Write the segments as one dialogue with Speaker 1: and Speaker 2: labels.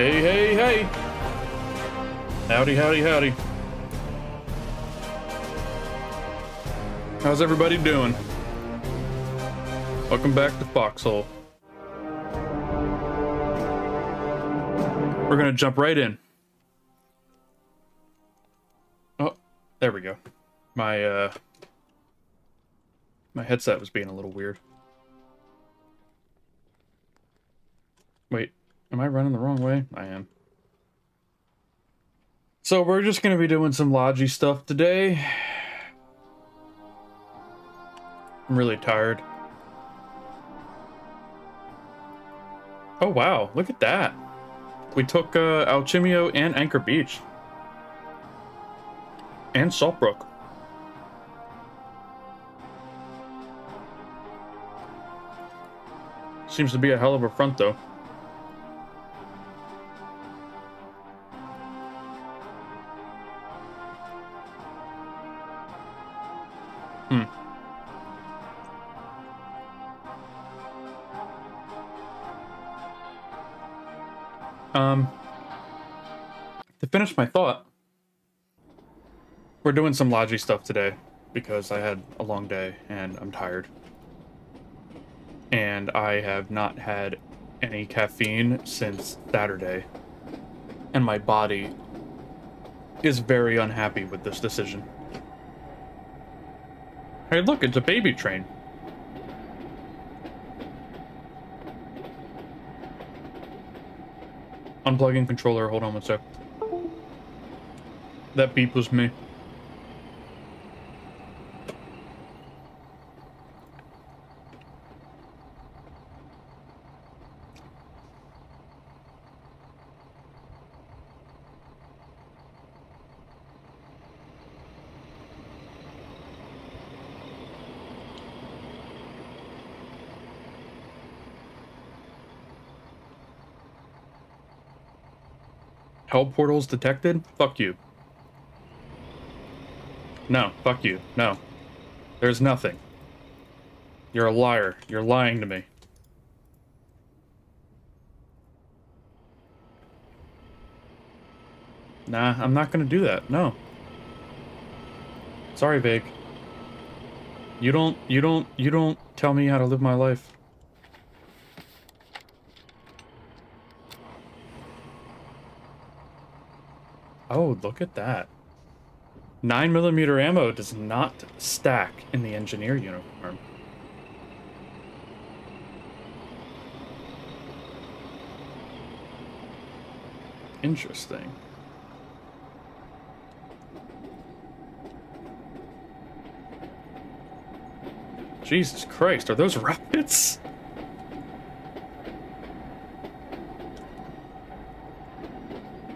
Speaker 1: Hey, hey, hey! Howdy, howdy, howdy. How's everybody doing? Welcome back to Foxhole. We're gonna jump right in. Oh, there we go. My, uh... My headset was being a little weird. Wait, am I running the wrong way? I am. So we're just gonna be doing some Logi stuff today. I'm really tired. Oh wow, look at that. We took uh, Alchimio and Anchor Beach. And Saltbrook. Seems to be a hell of a front though. Hmm. Um, to finish my thought, we're doing some Logi stuff today because I had a long day and I'm tired. And I have not had any caffeine since Saturday. And my body is very unhappy with this decision. Hey, look, it's a baby train. Unplugging controller, hold on one sec. That beep was me. Hell portals detected? Fuck you. No, fuck you. No. There's nothing. You're a liar. You're lying to me. Nah, I'm not gonna do that. No. Sorry, Vague. You don't, you don't, you don't tell me how to live my life. Oh, look at that. 9mm ammo does not stack in the engineer uniform. Interesting. Jesus Christ, are those rockets?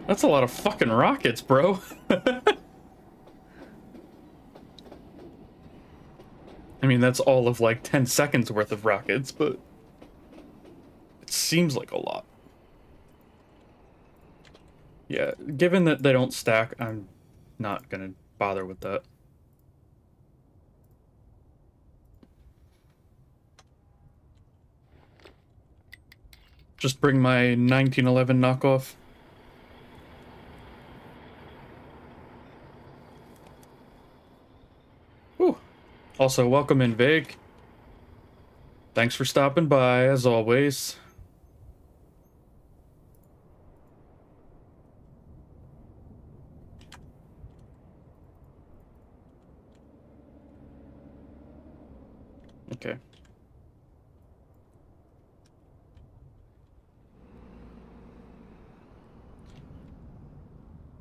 Speaker 1: That's a lot of fucking rockets, bro. I mean, that's all of like 10 seconds worth of rockets, but it seems like a lot. Yeah, given that they don't stack, I'm not gonna bother with that. Just bring my 1911 knockoff. Also, welcome in, Vig. Thanks for stopping by, as always. Okay.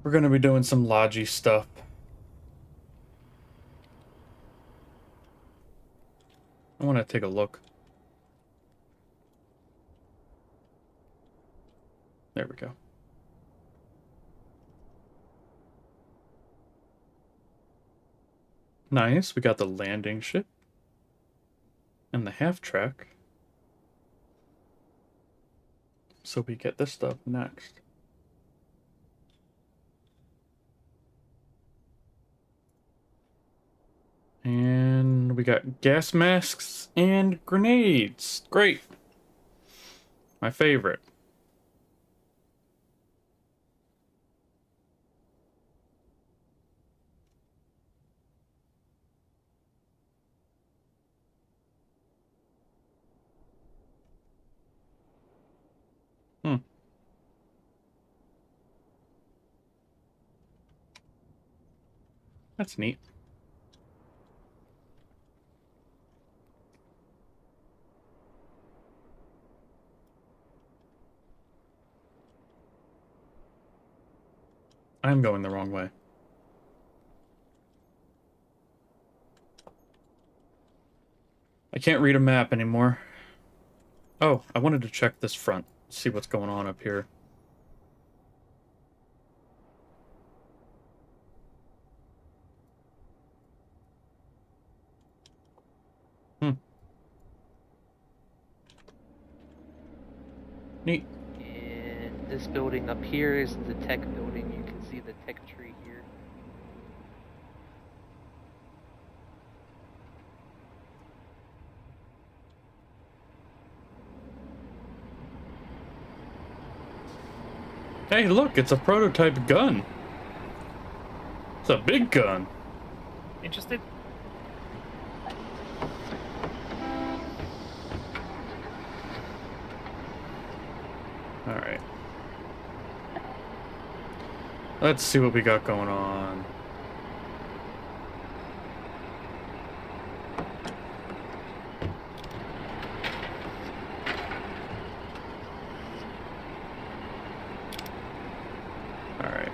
Speaker 1: We're going to be doing some Logi stuff. Want to take a look. There we go. Nice, we got the landing ship. And the half track. So we get this stuff next. And we got gas masks and grenades. Great. My favorite. Hmm. That's neat. I'm going the wrong way. I can't read a map anymore. Oh, I wanted to check this front, see what's going on up here. Hmm. Neat.
Speaker 2: And this building up here is the tech building. You can see the tech tree here.
Speaker 1: Hey, look, it's a prototype gun. It's a big gun.
Speaker 2: Interested?
Speaker 1: Alright. Let's see what we got going on. Alright.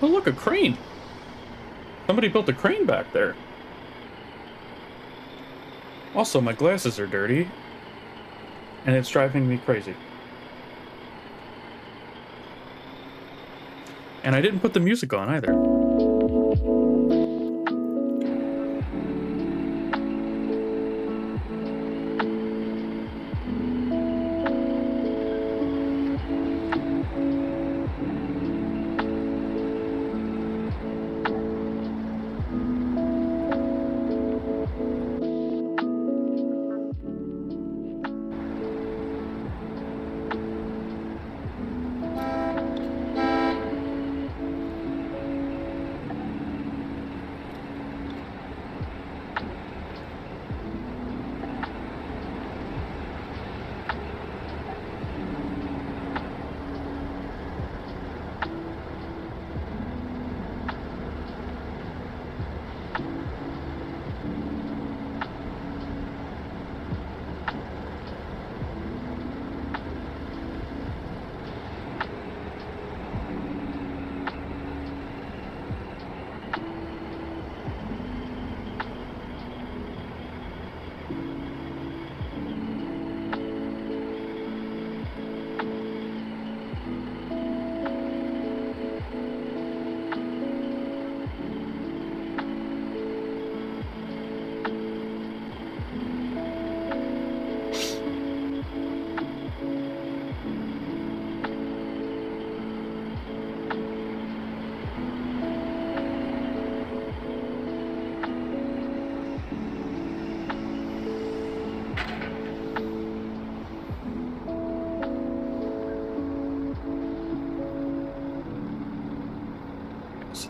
Speaker 1: Oh, look, a crane. Somebody built a crane back there. Also, my glasses are dirty, and it's driving me crazy. And I didn't put the music on either.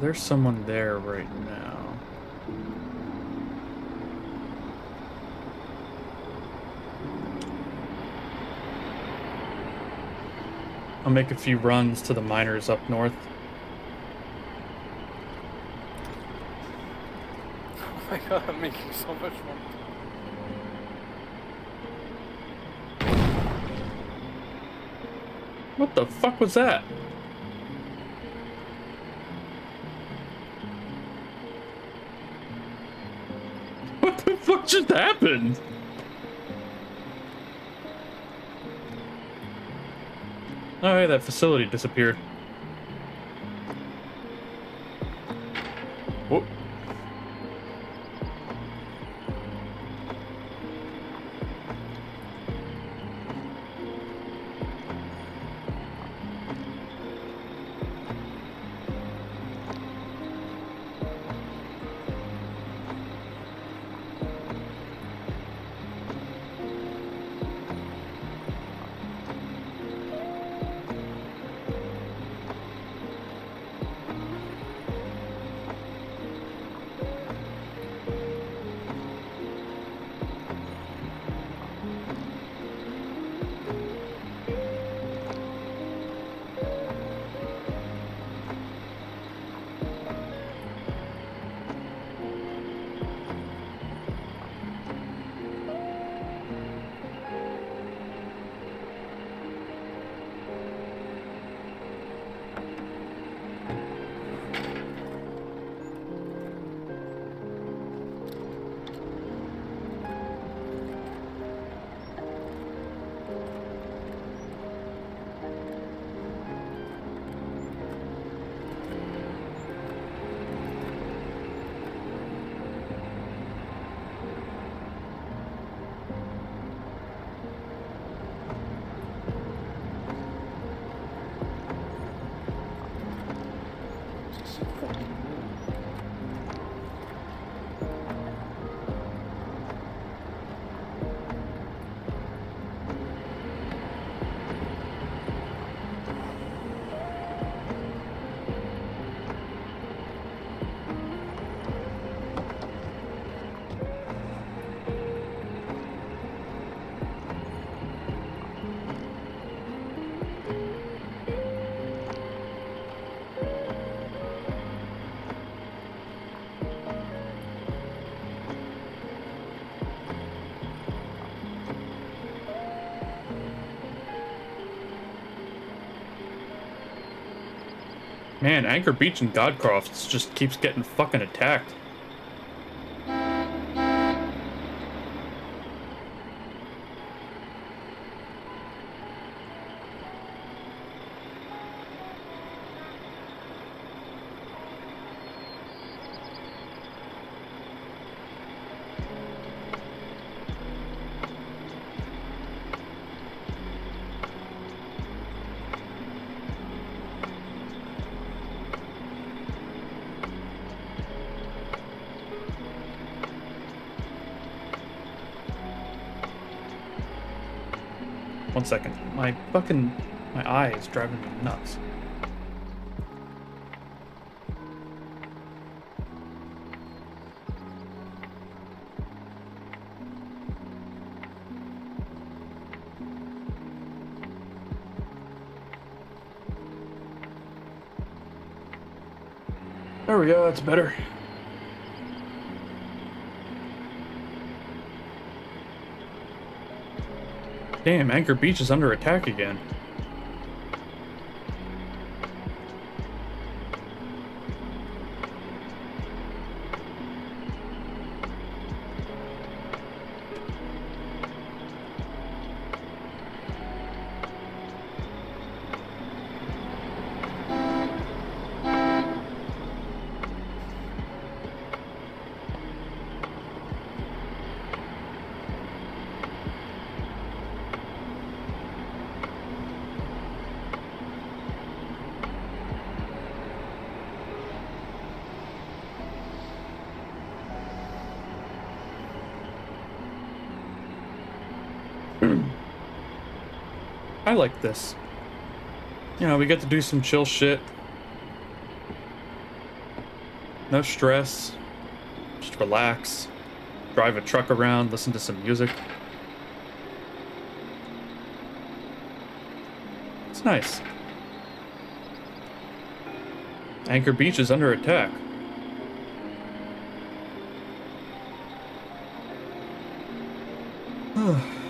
Speaker 1: There's someone there right now. I'll make a few runs to the miners up north.
Speaker 3: Oh my god, I'm making so much fun.
Speaker 1: What the fuck was that? What just happened? Yeah, that facility disappeared. Man, Anchor Beach and Godcrofts just keeps getting fucking attacked. Second. My fucking my eye is driving me nuts. There we go, that's better. Damn, Anchor Beach is under attack again. I like this. You know, we get to do some chill shit. No stress. Just relax. Drive a truck around, listen to some music. It's nice. Anchor Beach is under attack. Damn.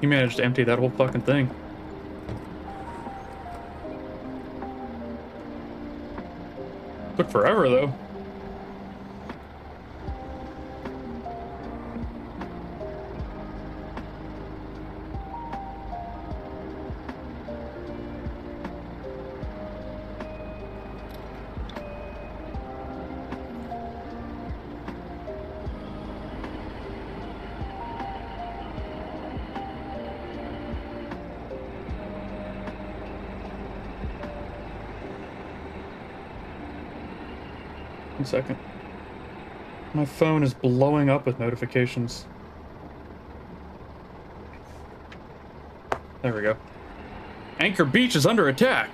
Speaker 1: He managed to empty that whole fucking thing. Took forever though. second. My phone is blowing up with notifications. There we go. Anchor Beach is under attack!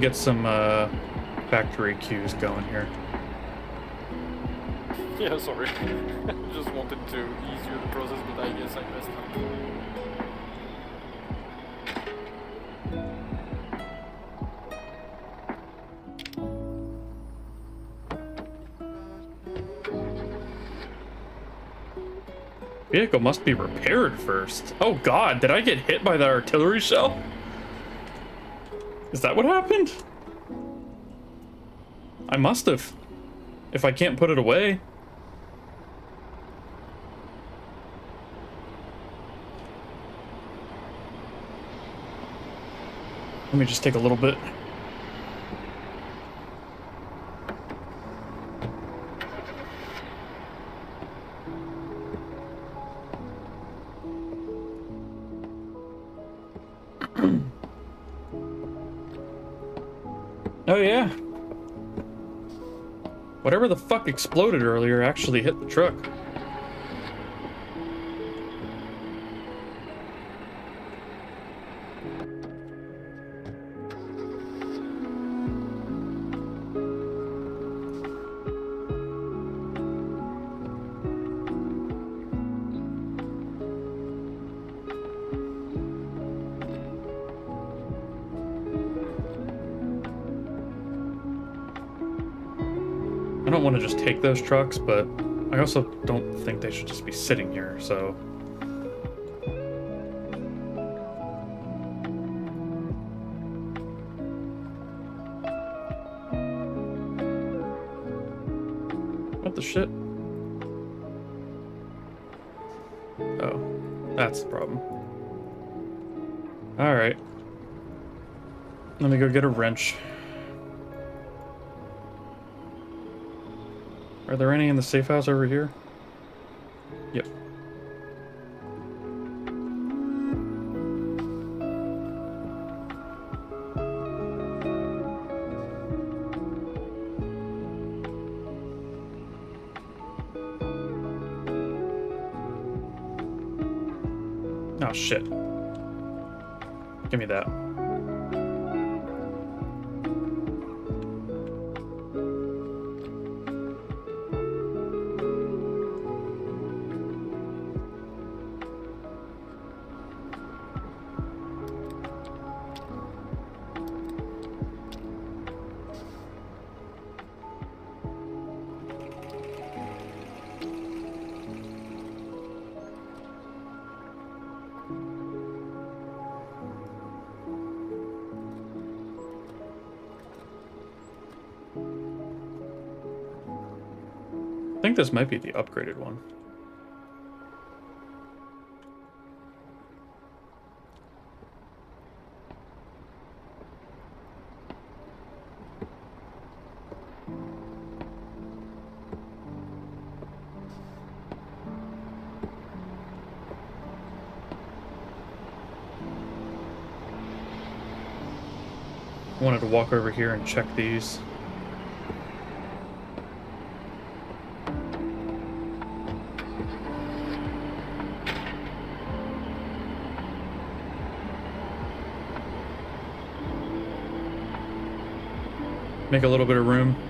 Speaker 1: Get some uh, factory queues going here.
Speaker 3: Yeah, sorry. Just wanted to ease you the process, but I guess I messed up.
Speaker 1: Vehicle must be repaired first. Oh god, did I get hit by the artillery shell? Is that what happened? I must have. If I can't put it away. Let me just take a little bit. Oh yeah. Whatever the fuck exploded earlier actually hit the truck. Trucks, but I also don't think they should just be sitting here, so. What the shit? Oh, that's the problem. Alright. Let me go get a wrench. Are there any in the safe house over here? This might be the upgraded one. Wanted to walk over here and check these. Make a little bit of room.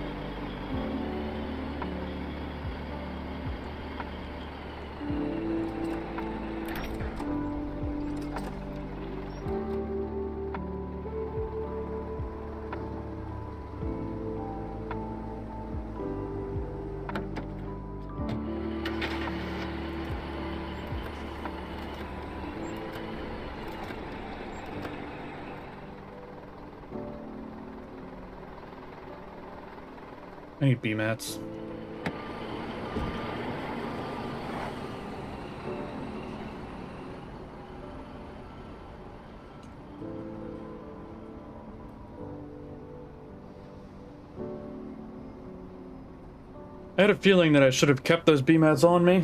Speaker 1: I had a feeling that I should have kept those B mats on me.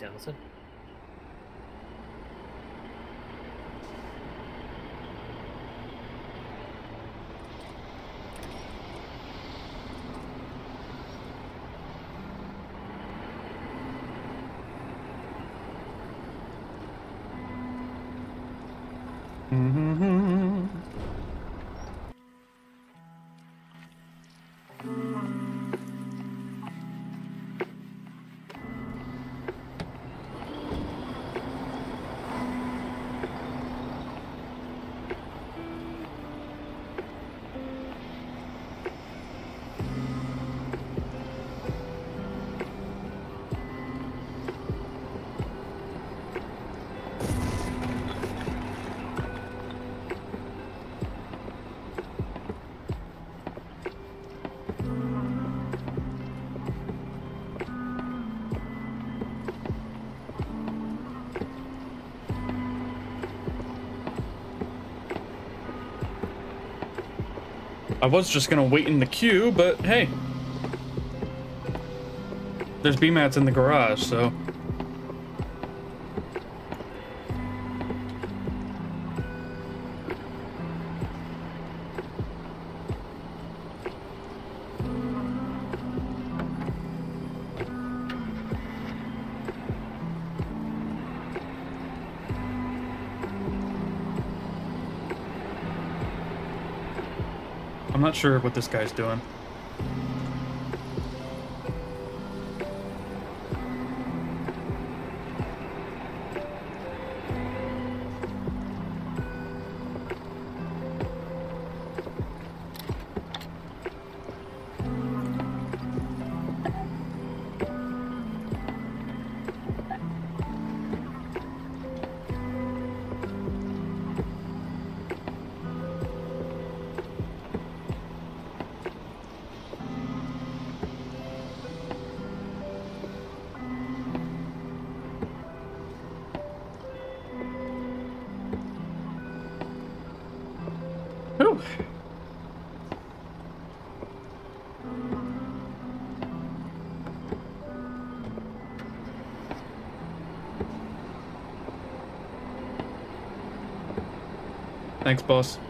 Speaker 4: Thank I was just gonna wait in the queue, but hey. There's B-mats in the garage, so... not sure what this guy's doing.
Speaker 1: Thanks, boss.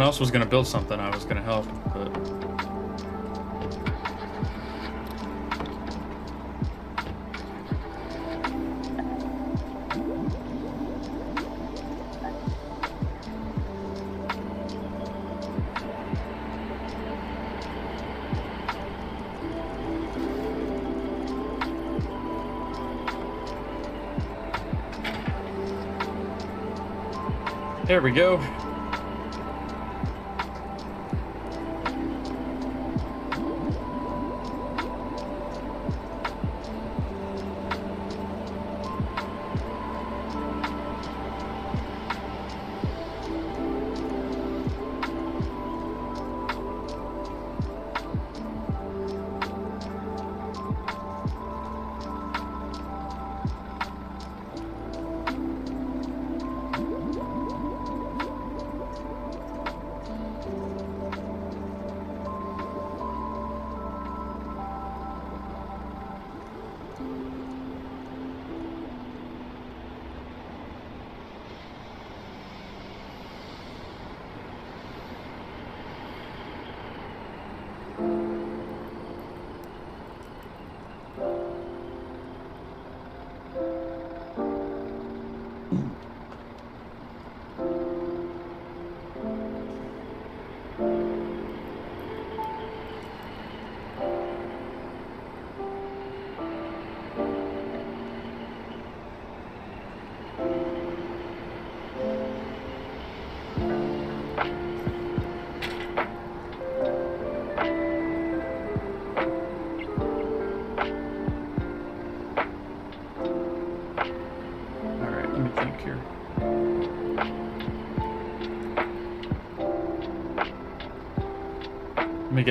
Speaker 1: Someone else was gonna build something, I was gonna help, but. There we go.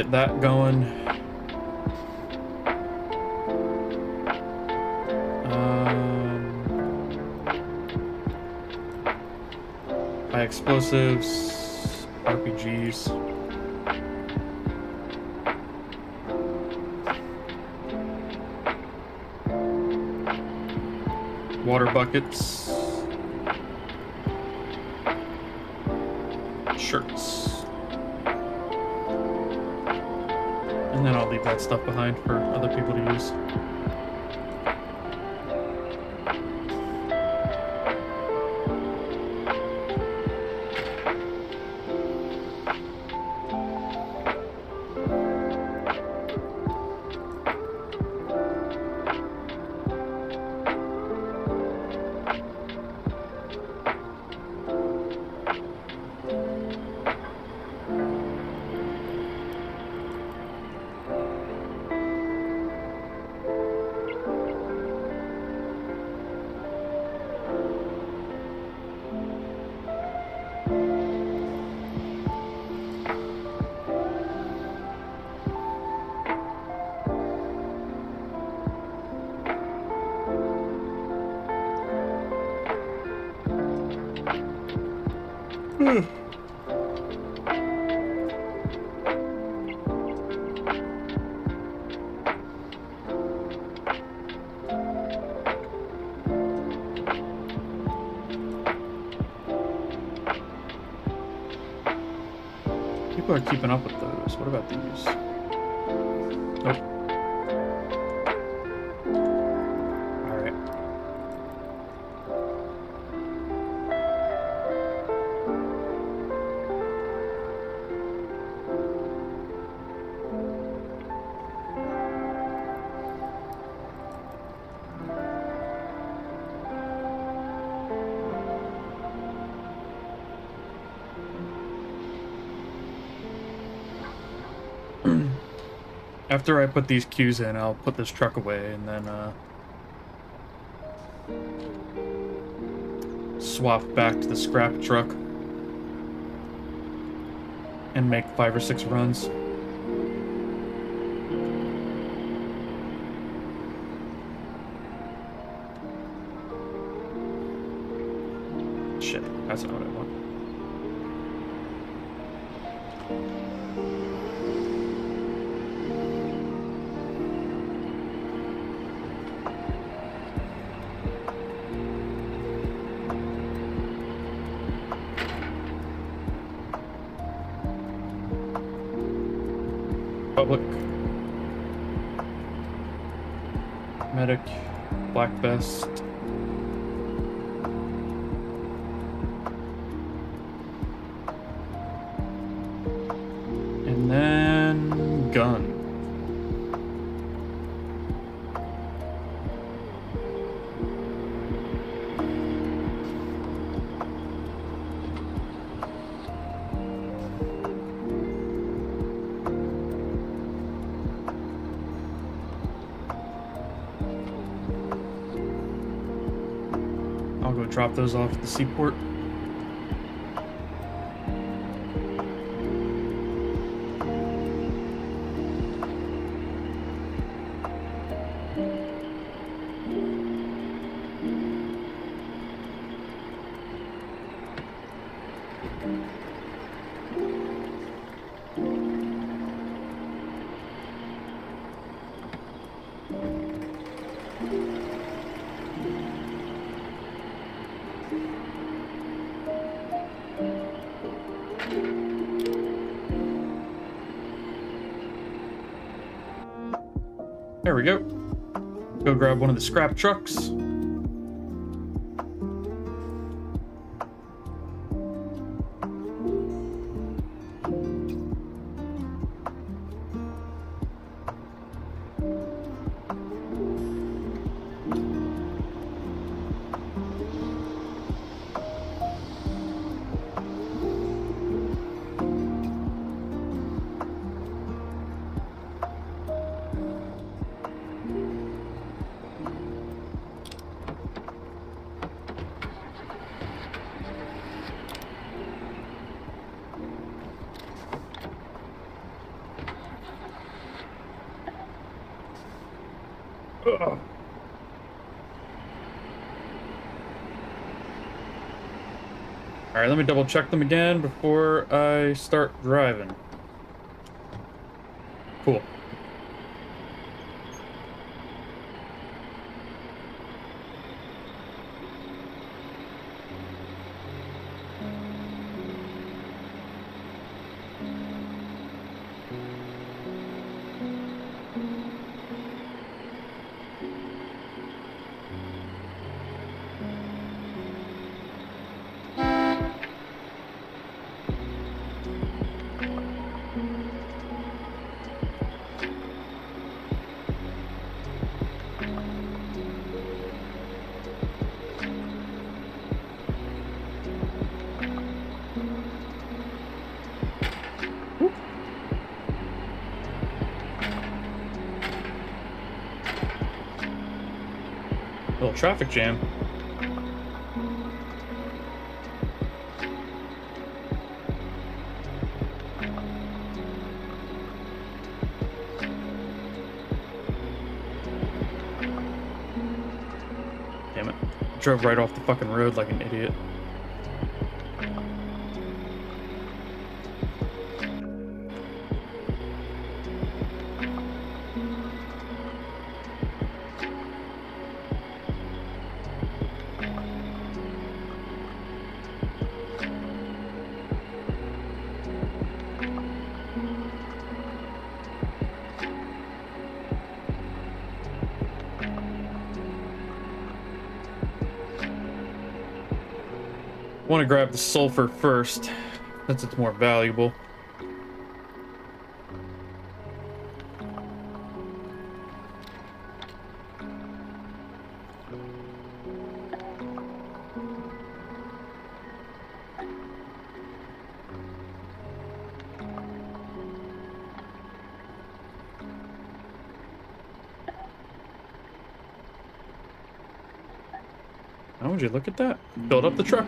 Speaker 1: Get that going. Um, buy explosives, RPGs. Water buckets. After I put these queues in, I'll put this truck away and then uh, swap back to the scrap truck and make five or six runs. Black drop those off at the seaport. Grab one of the scrap trucks. All right, let me double check them again before I start driving. Traffic jam. Damn it. Drove right off the fucking road like an idiot. want to grab the sulfur first, since it's more valuable. How would you look at that? Build up the truck.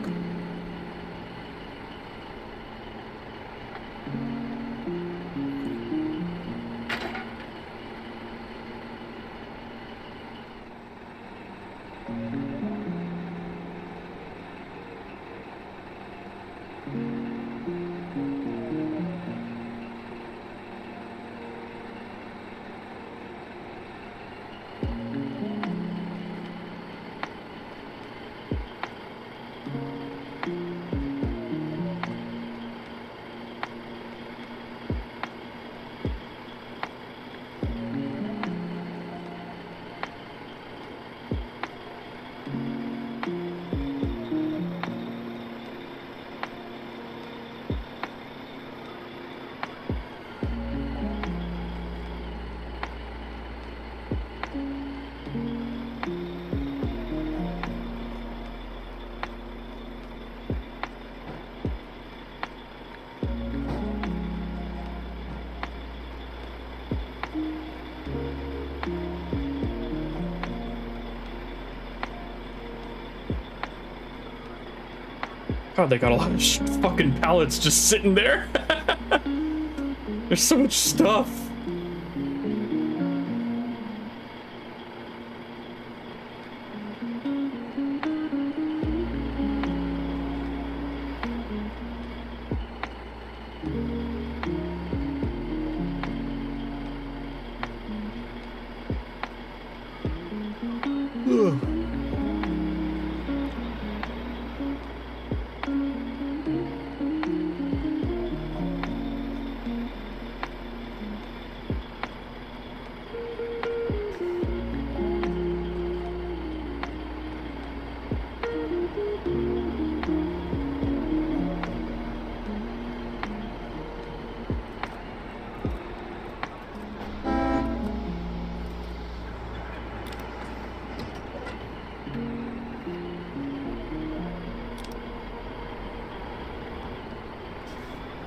Speaker 1: God, they got a lot of fucking pallets just sitting there. There's so much stuff.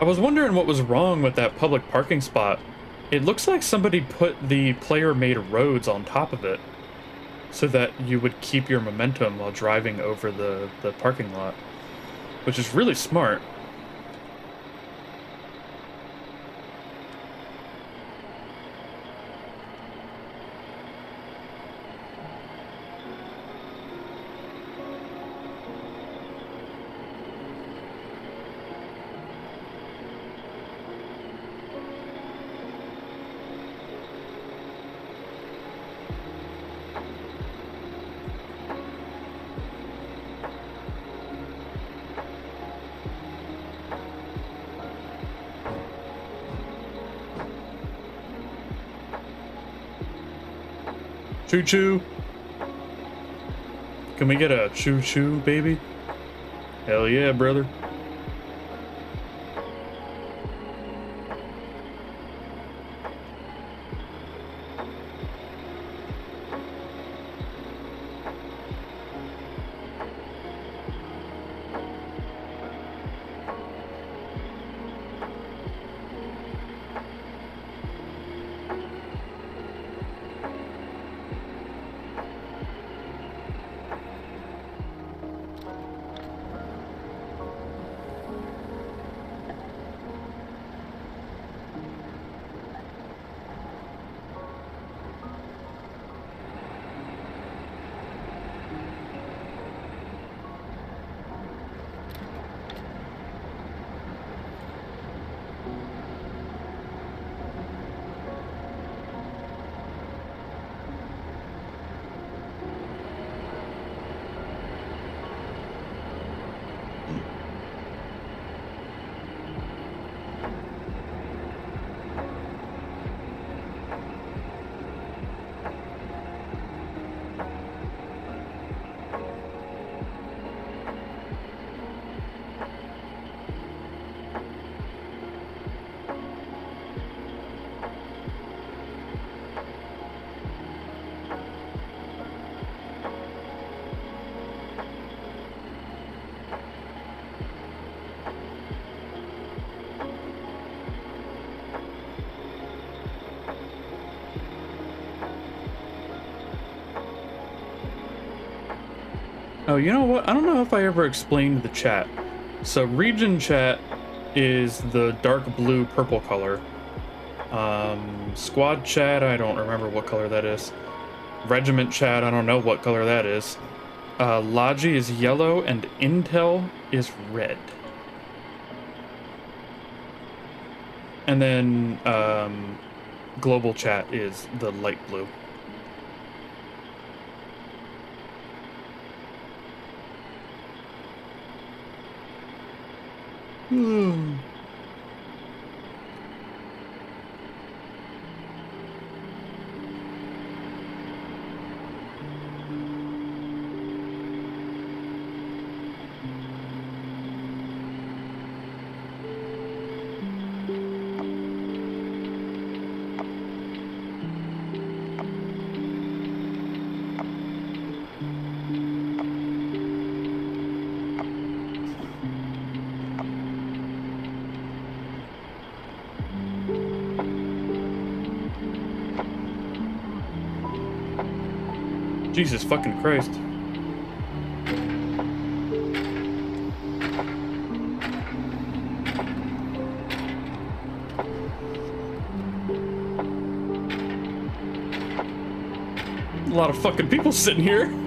Speaker 1: I was wondering what was wrong with that public parking spot. It looks like somebody put the player-made roads on top of it so that you would keep your momentum while driving over the, the parking lot, which is really smart. Choo choo. Can we get a choo choo, baby? Hell yeah, brother. Oh, you know what? I don't know if I ever explained the chat. So region chat is the dark blue purple color. Um, squad chat, I don't remember what color that is. Regiment chat, I don't know what color that is. Uh, Logi is yellow and Intel is red. And then um, global chat is the light blue. Jesus fucking Christ. A lot of fucking people sitting here.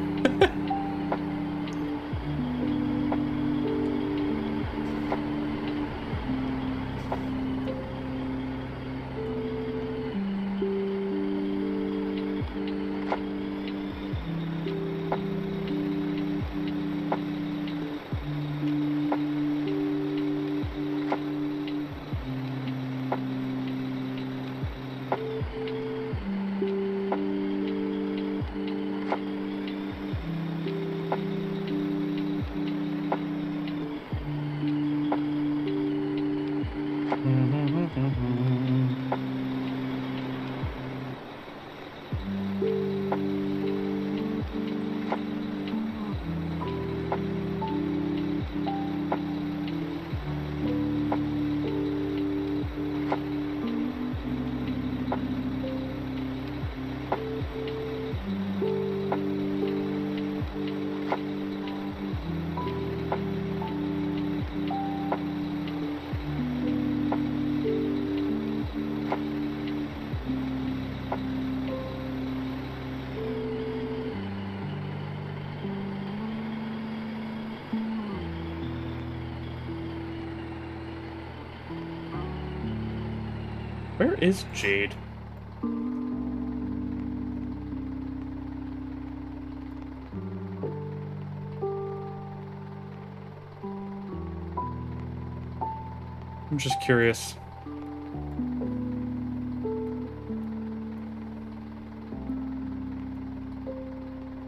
Speaker 1: Where is Jade? I'm just curious.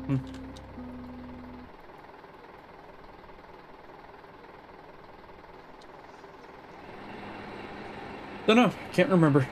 Speaker 1: Hmm. Don't know. Can't remember.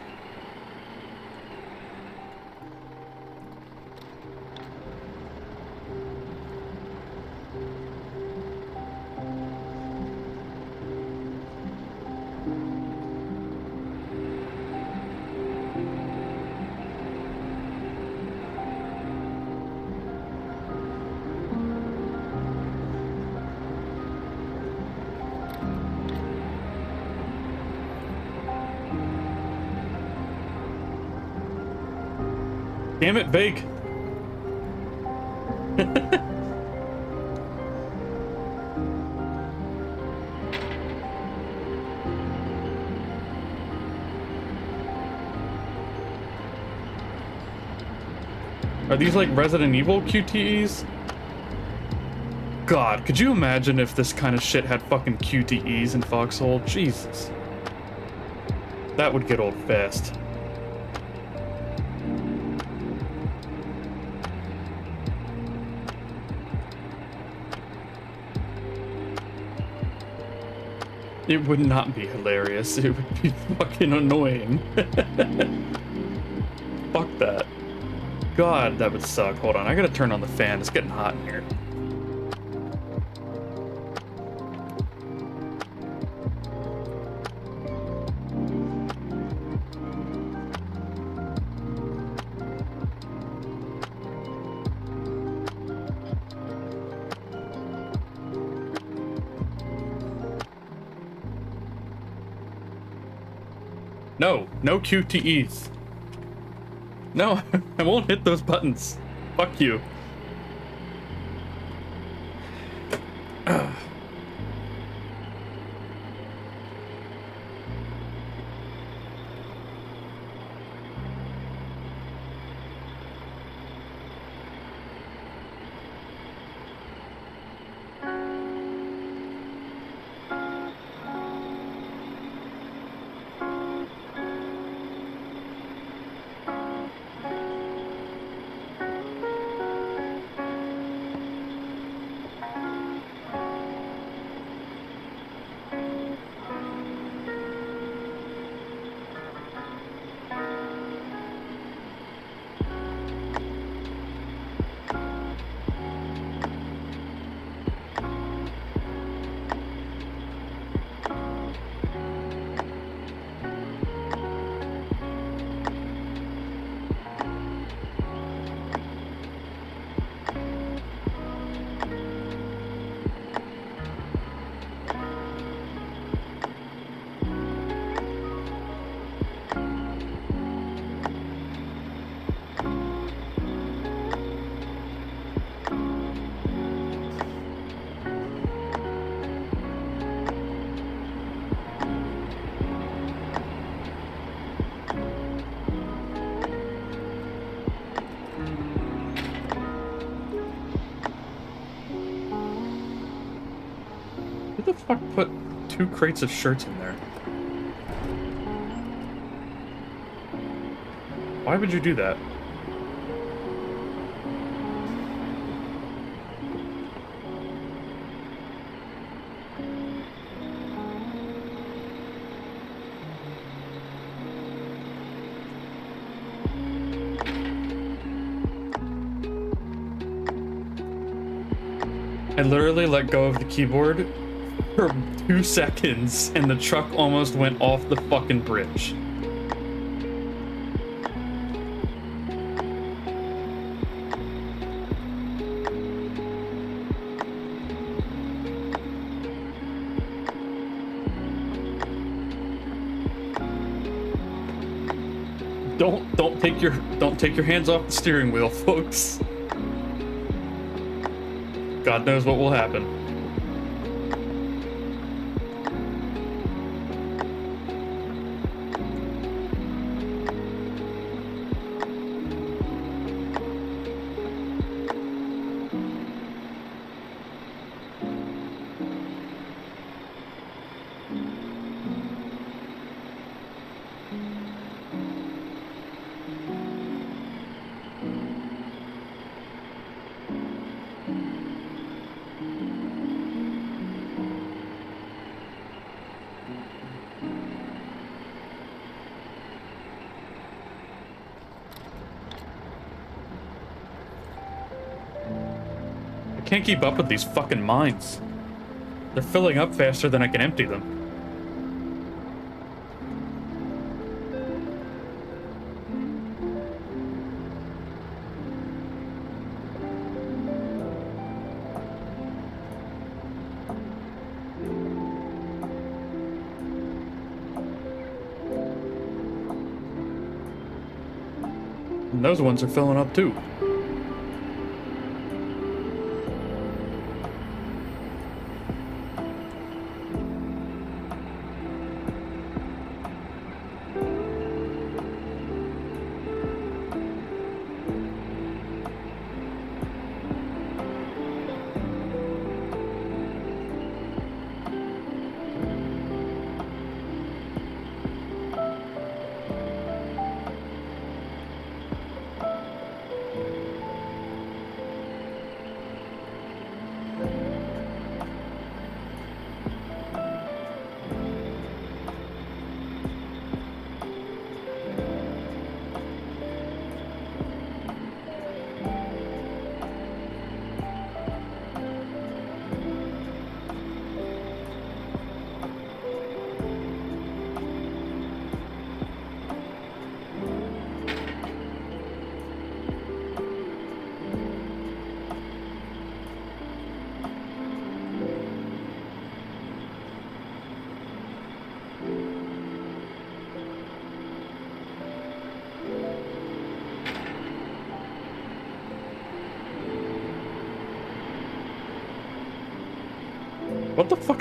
Speaker 1: Damn it, Bake. Are these like Resident Evil QTEs? God, could you imagine if this kind of shit had fucking QTEs in Foxhole? Jesus. That would get old fast. It would not be hilarious. It would be fucking annoying. Fuck that. God, that would suck. Hold on, I gotta turn on the fan. It's getting hot in here. No, QTEs. No, I won't hit those buttons. Fuck you. Two crates of shirts in there? Why would you do that? I literally let go of the keyboard two seconds and the truck almost went off the fucking bridge. Don't don't take your don't take your hands off the steering wheel, folks. God knows what will happen. Keep up with these fucking mines. They're filling up faster than I can empty them. And those ones are filling up too.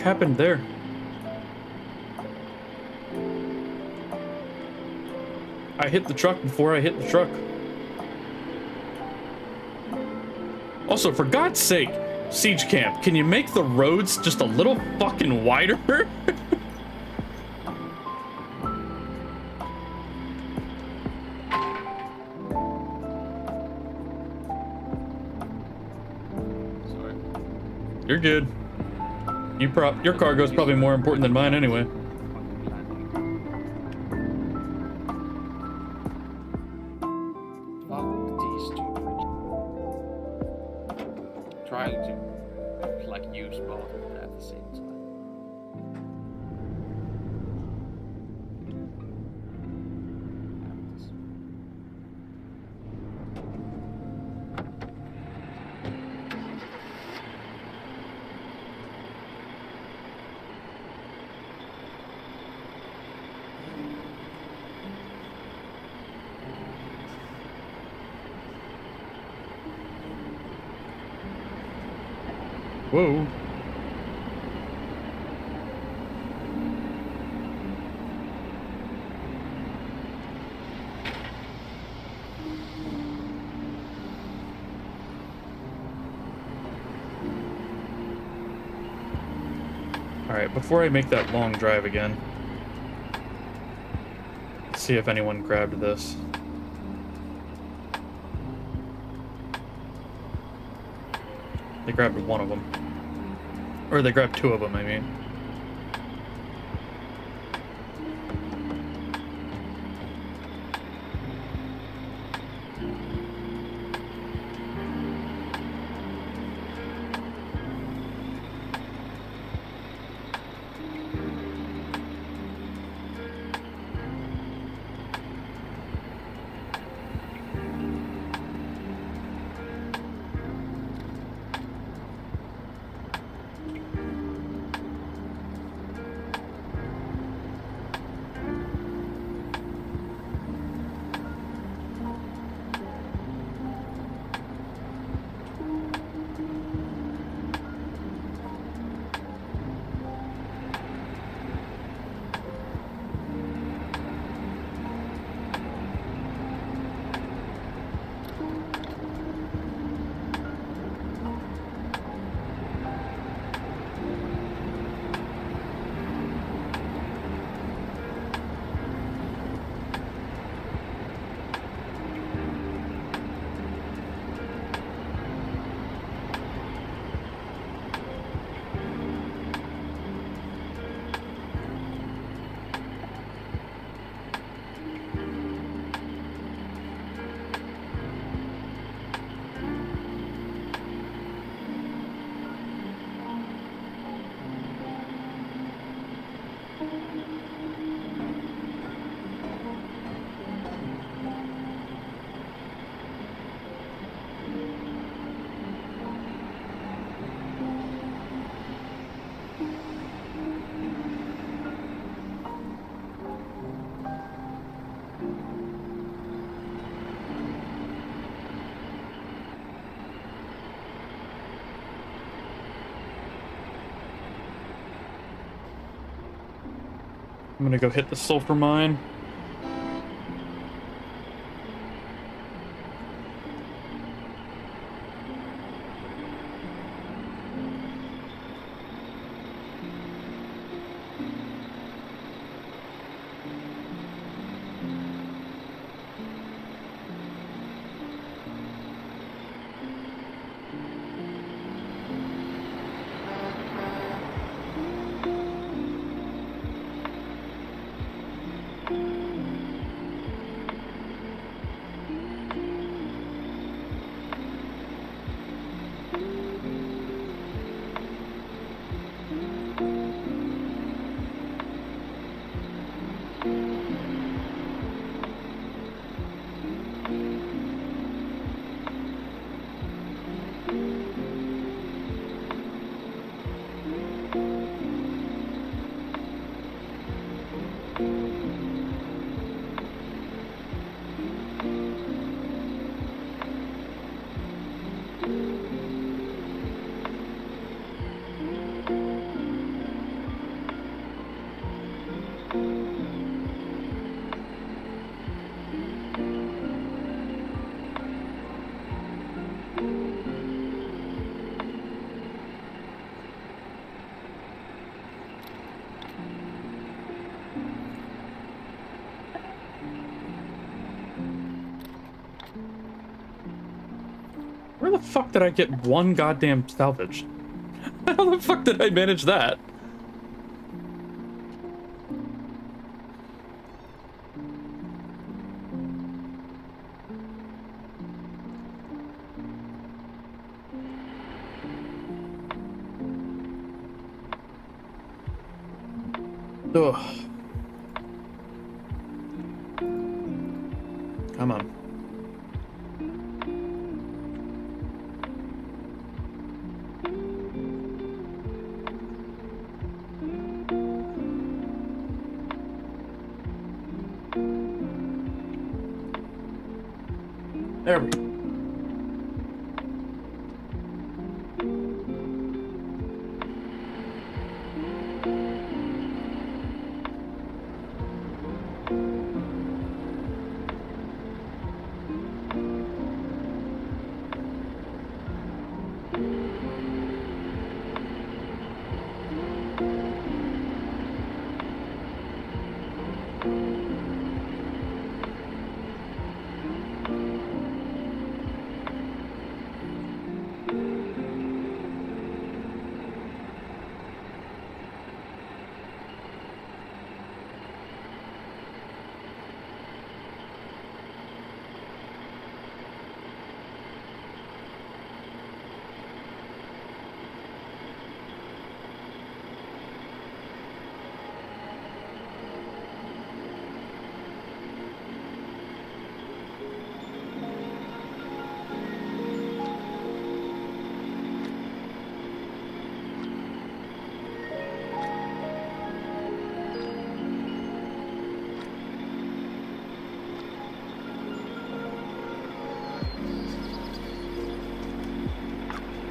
Speaker 1: Happened there? I hit the truck before I hit the truck. Also, for God's sake, Siege Camp, can you make the roads just a little fucking wider?
Speaker 3: Sorry.
Speaker 1: You're good. You prop your probably more important than mine anyway. Before I make that long drive again, let's see if anyone grabbed this. They grabbed one of them. Or they grabbed two of them, I mean. I'm gonna go hit the sulfur mine. Fuck did I get one goddamn salvage? How the fuck did I manage that?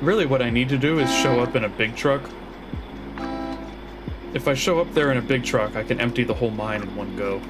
Speaker 1: Really what I need to do is show up in a big truck. If I show up there in a big truck, I can empty the whole mine in one go.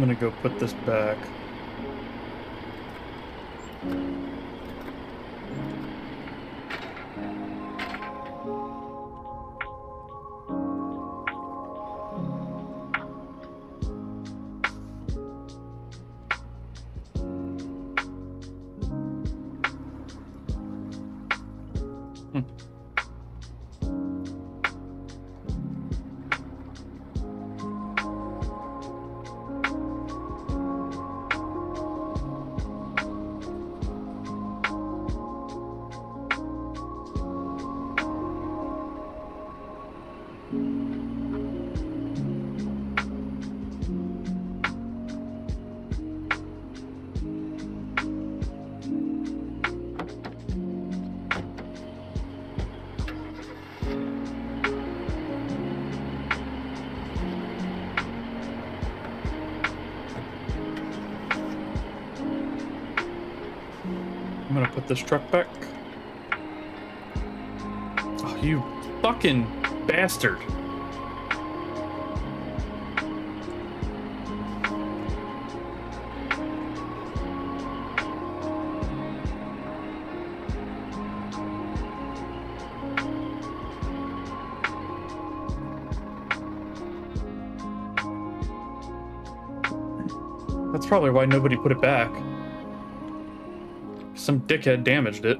Speaker 1: I'm gonna go put this back. this truck back? Oh, you fucking bastard. That's probably why nobody put it back. Some dickhead damaged it.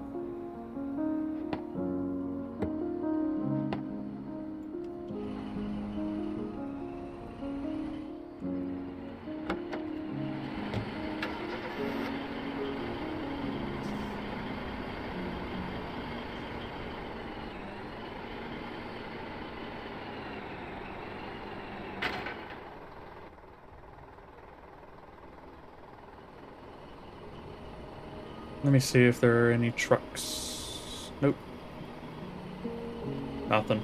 Speaker 1: See if there are any trucks. Nope. Nothing.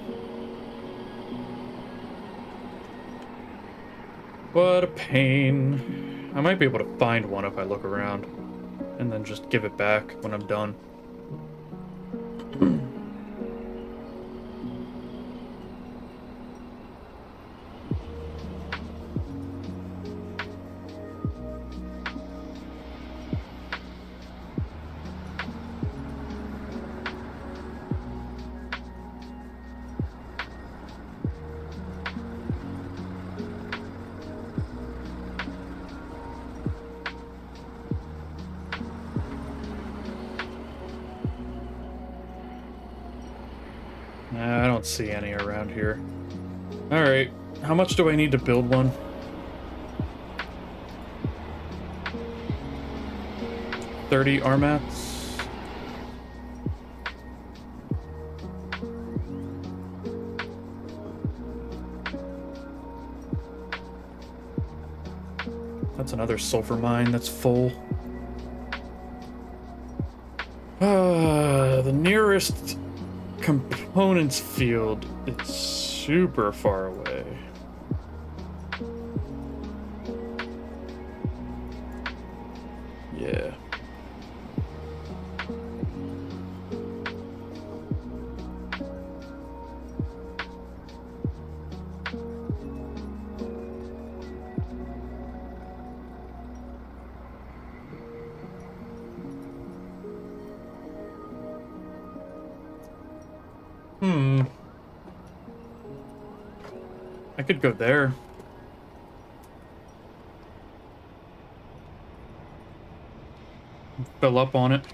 Speaker 1: What a pain. I might be able to find one if I look around. And then just give it back when I'm done. Much do I need to build one? Thirty armats? That's another sulfur mine that's full. Uh, the nearest components field it's super far away. Go there. Fill up on it.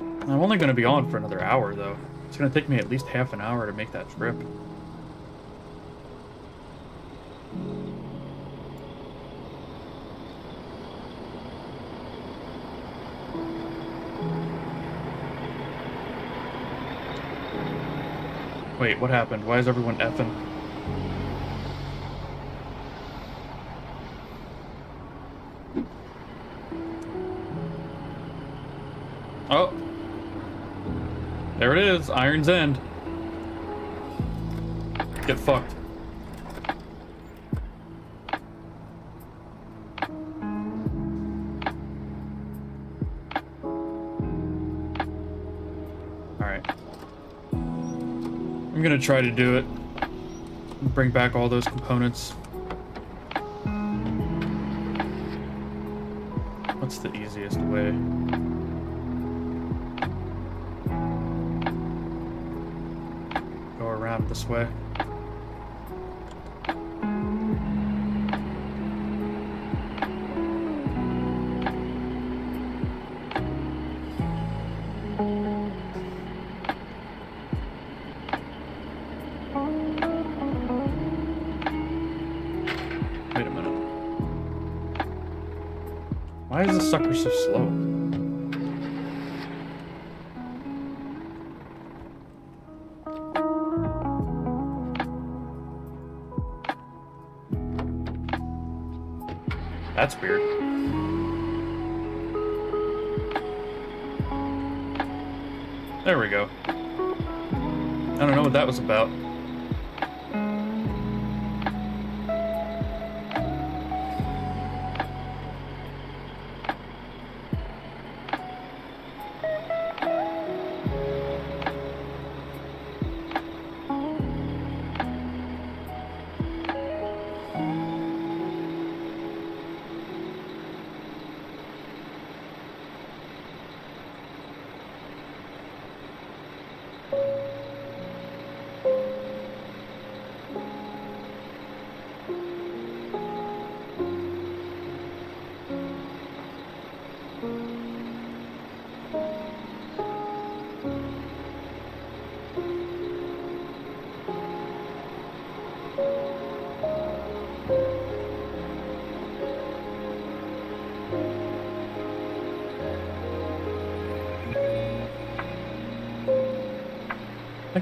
Speaker 1: I'm only going to be on for another hour, though. It's going to take me at least half an hour to make that trip. Wait, what happened? Why is everyone effing? Oh. There it is, Iron's End. Get fucked. I'm gonna try to do it. Bring back all those components. What's the easiest way? Go around this way.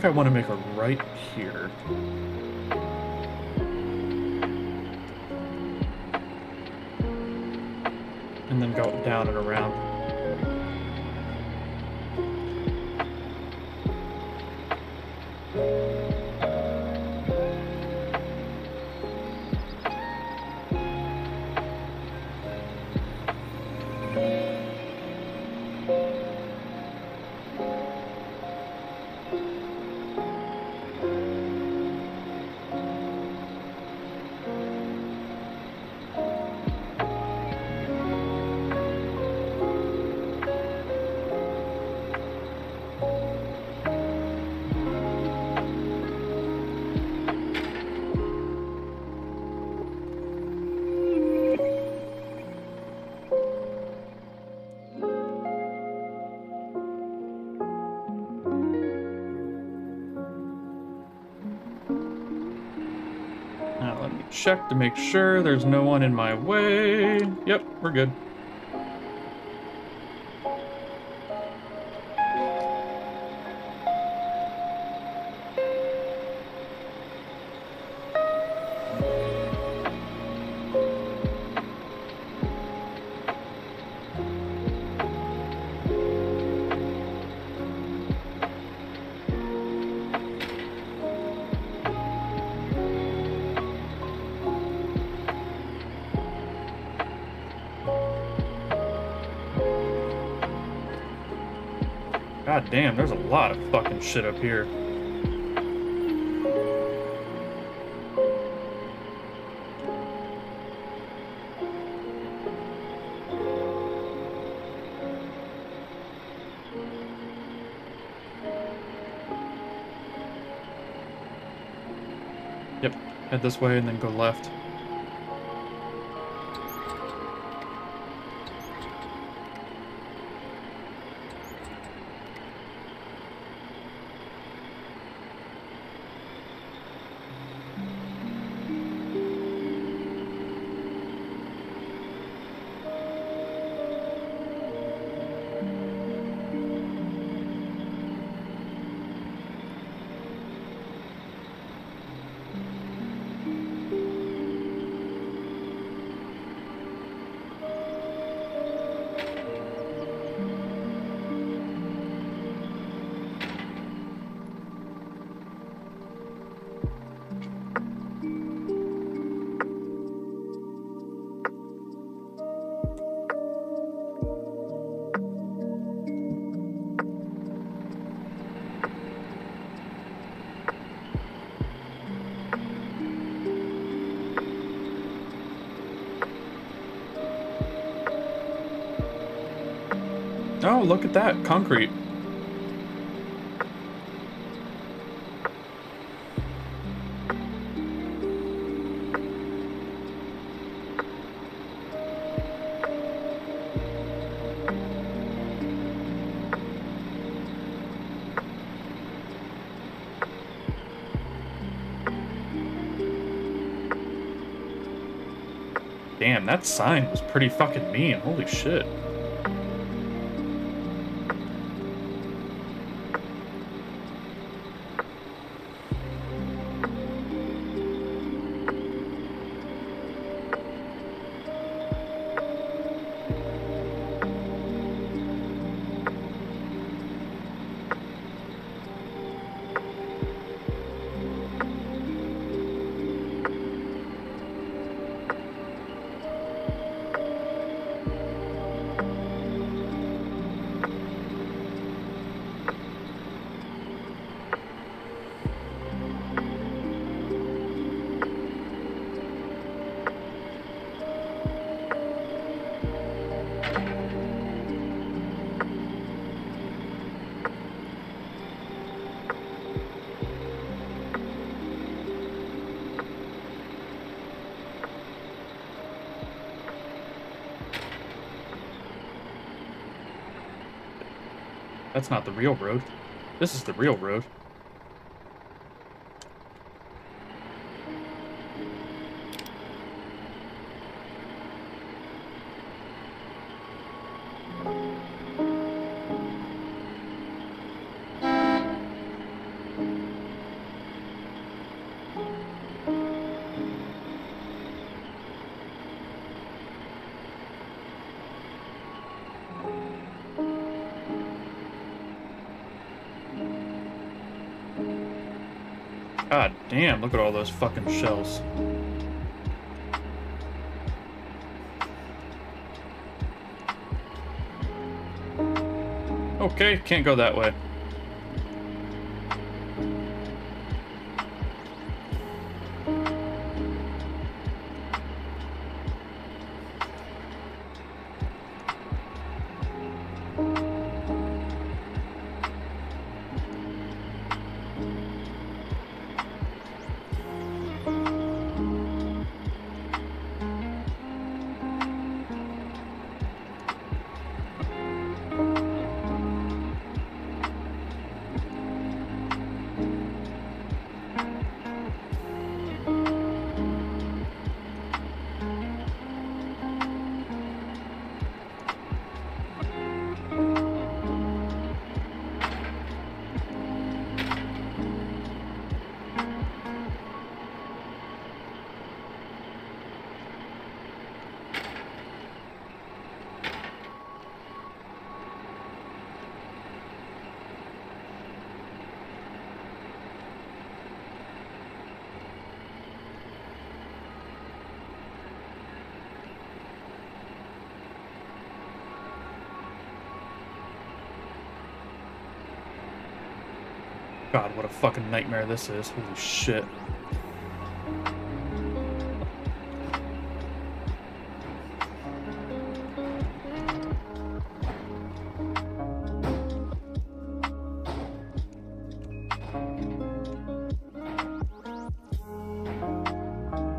Speaker 1: Think I want to make a check to make sure there's no one in my way. Yep, we're good. God damn, there's a lot of fucking shit up here. Yep, head this way and then go left. Oh, look at that, concrete. Damn, that sign was pretty fucking mean. Holy shit. That's not the real road. This is the real road. Damn, look at all those fucking shells. Okay, can't go that way. God, what a fucking nightmare this is. Holy shit.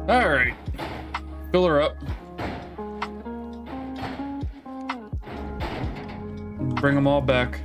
Speaker 1: Alright. Fill her up. Bring them all back.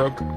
Speaker 1: Broke.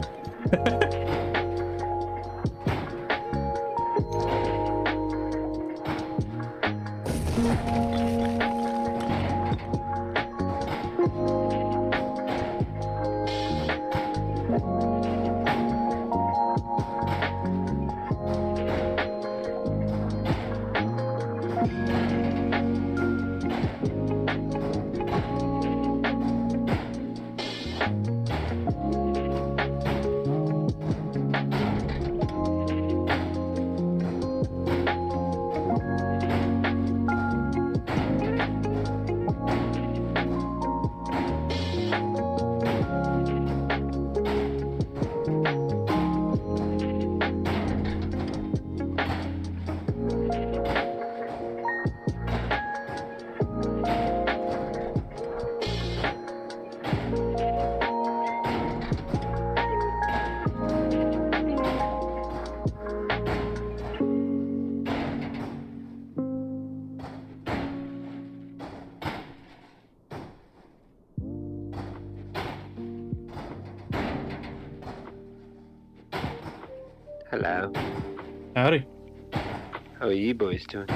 Speaker 5: Are you boys doing?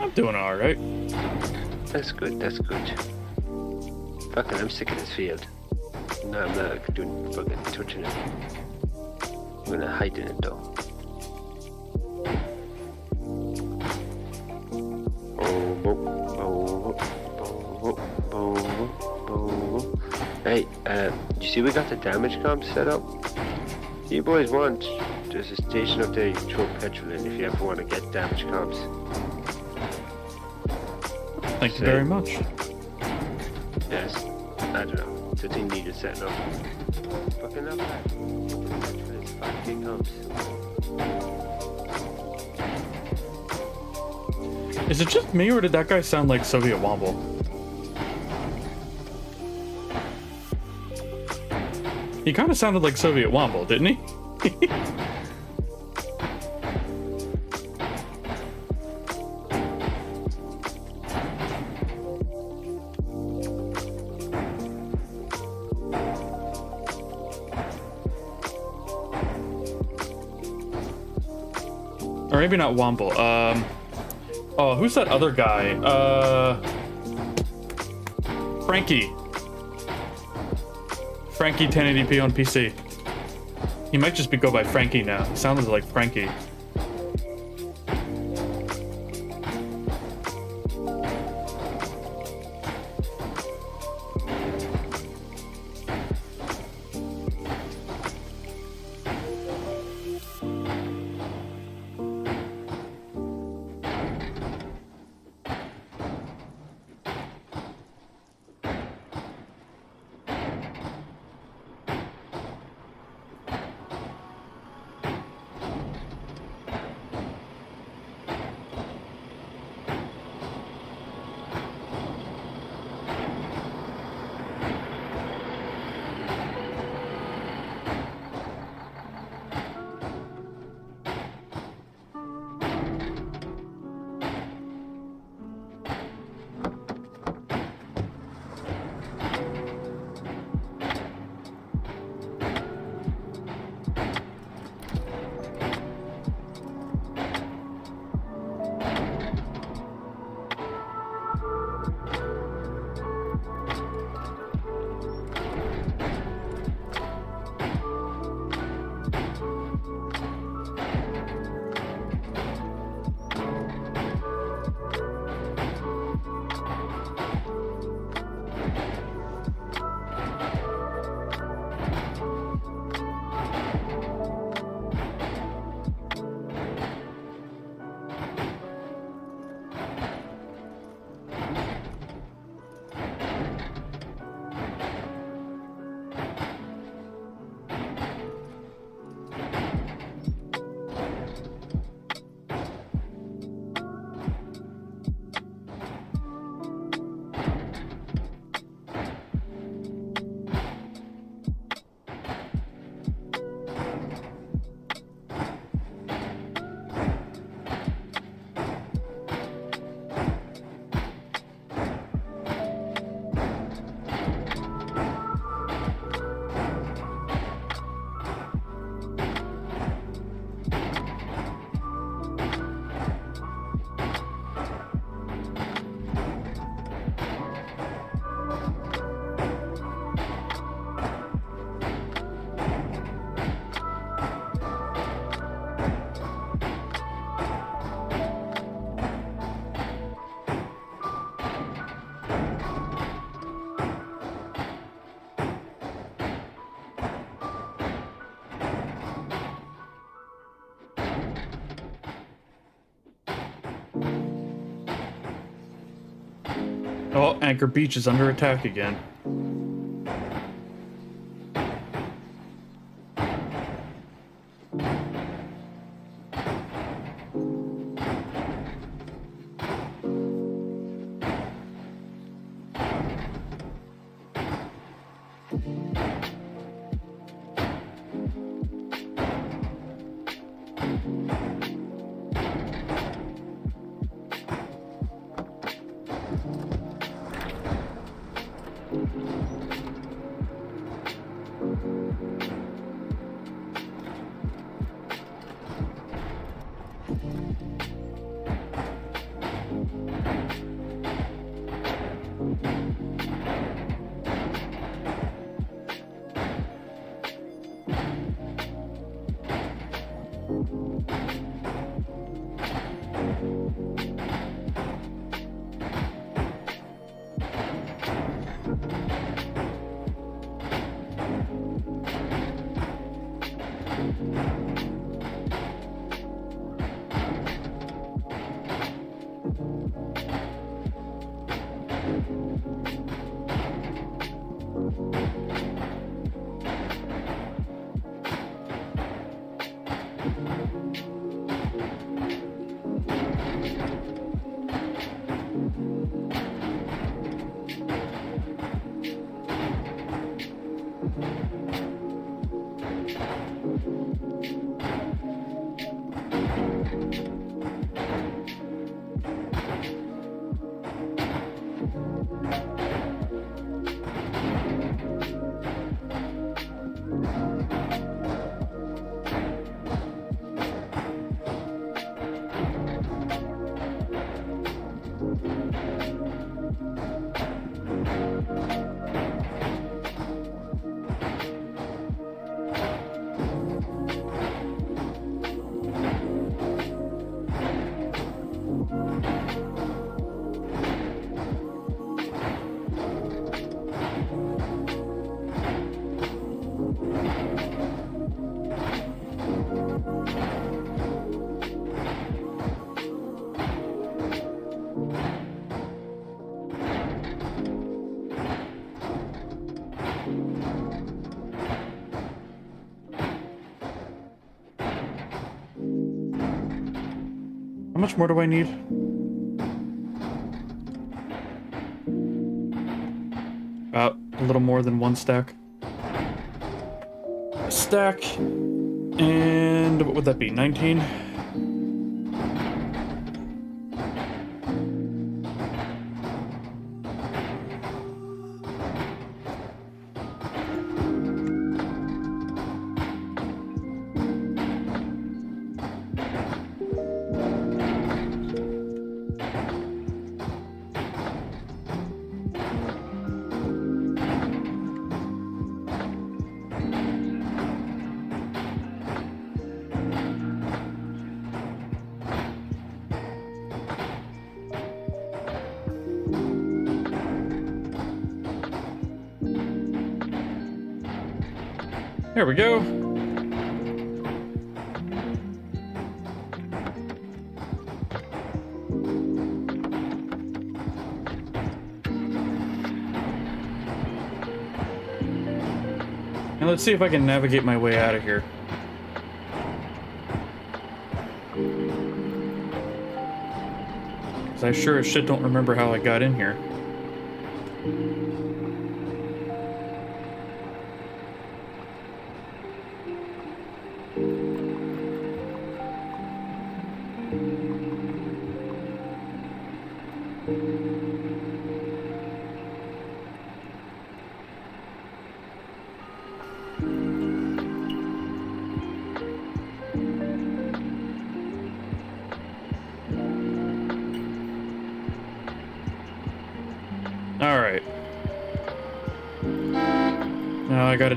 Speaker 1: I'm doing all right.
Speaker 5: That's good, that's good. Fucking, I'm sick of this field. No, I'm not doing fucking touching it. I'm gonna hide in it though. Oh, Hey, uh, you see we got the damage comp set up? You boys want, there's a station up there you can throw petrol in if you ever want to get damage comps.
Speaker 1: Thank you very much.
Speaker 5: Yes, I don't know. It's a thing needed setting up. Fucking bad. Petrol is 5k comps.
Speaker 1: Is it just me or did that guy sound like Soviet Womble? He kind of sounded like Soviet Womble, didn't he? Maybe not Womble. Um, oh, who's that other guy? Uh, Frankie. Frankie 1080p on PC. He might just be go by Frankie now. He sounded like Frankie. Anchor Beach is under attack again. Much more do I need? About a little more than one stack. A stack. And what would that be? 19? See if I can navigate my way out of here. Because I sure as shit don't remember how I got in here.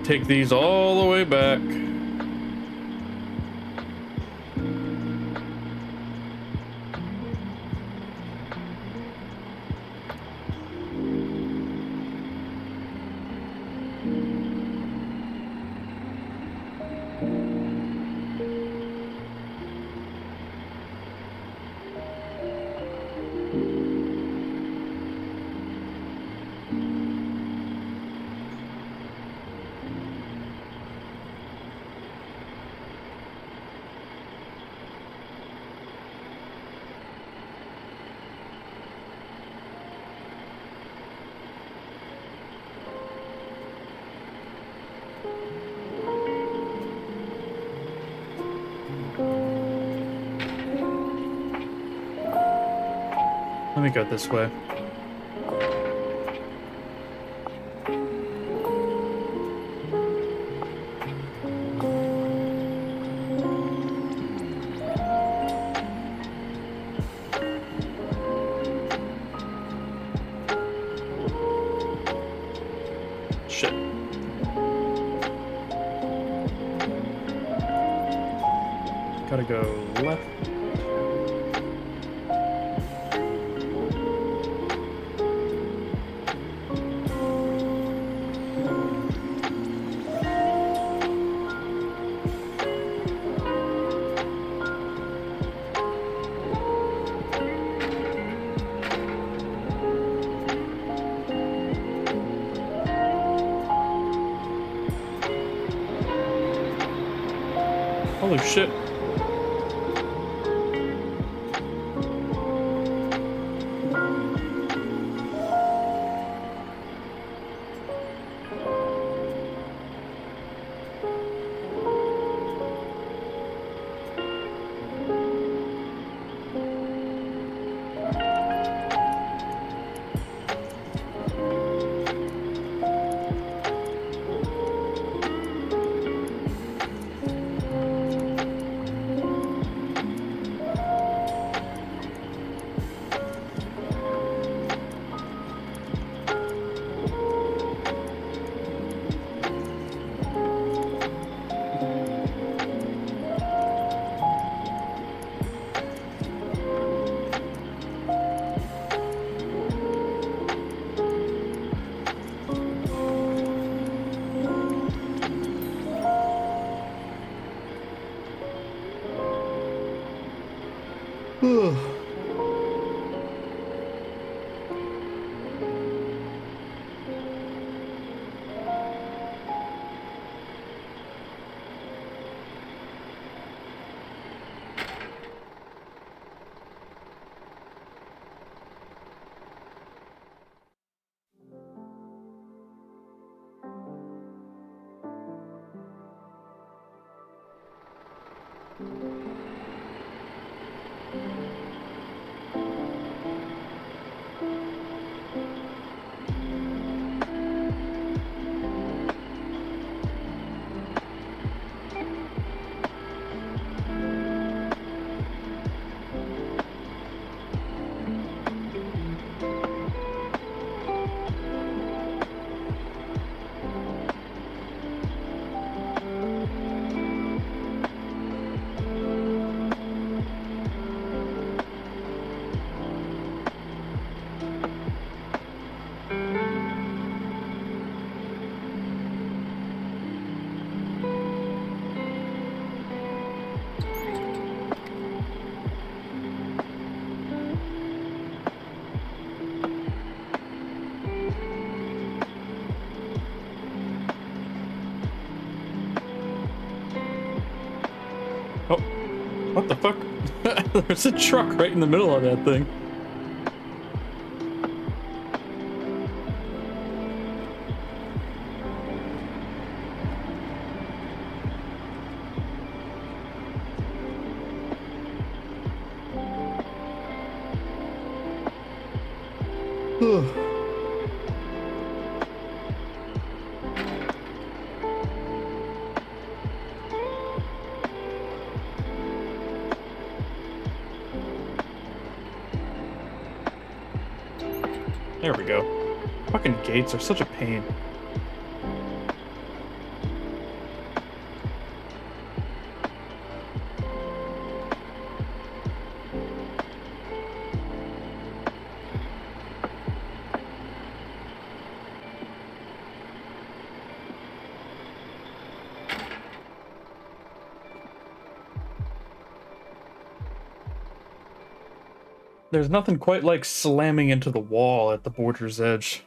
Speaker 1: Take these all the way back. Me go this way. There's a truck right in the middle of that thing. Gates are such a pain. There's nothing quite like slamming into the wall at the border's edge.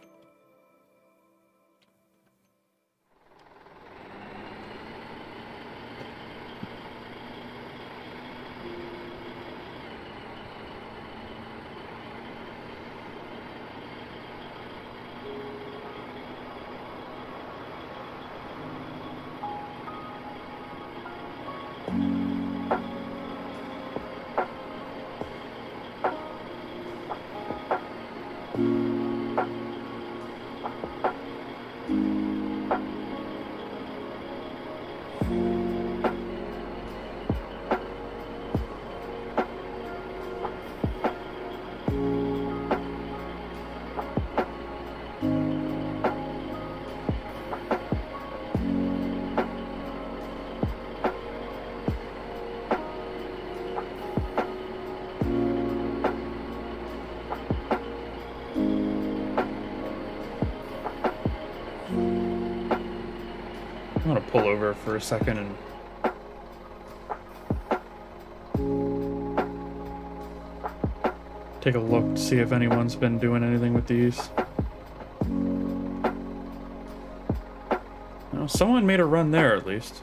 Speaker 1: Over for a second and take a look to see if anyone's been doing anything with these. Well, someone made a run there at least.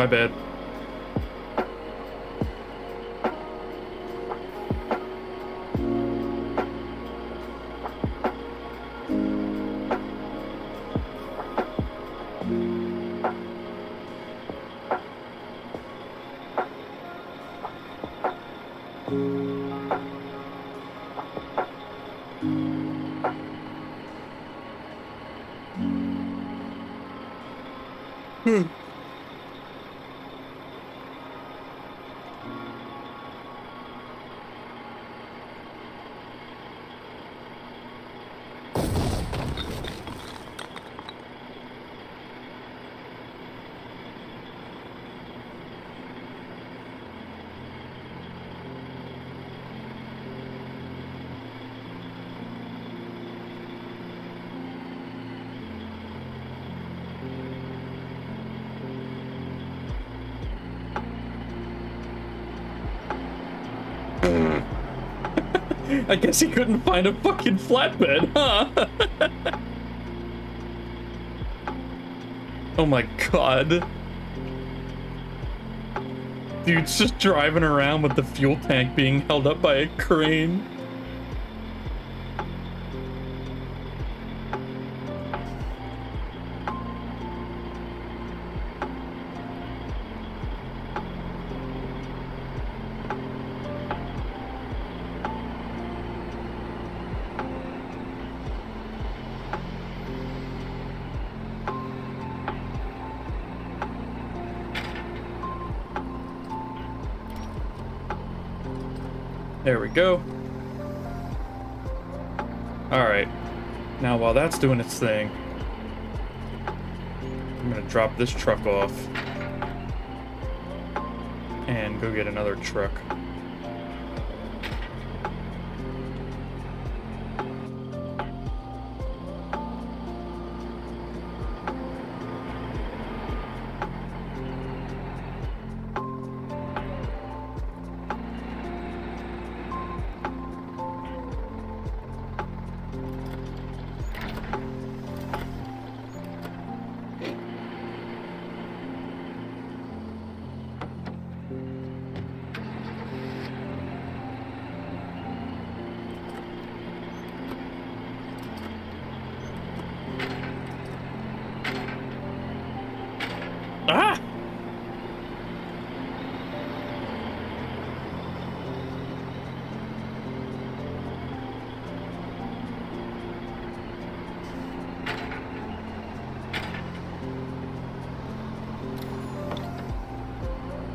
Speaker 1: My bad. Hmm. I guess he couldn't find a fucking flatbed, huh? oh my god. Dude's just driving around with the fuel tank being held up by a crane. Doing its thing, I'm gonna drop this truck off and go get another truck.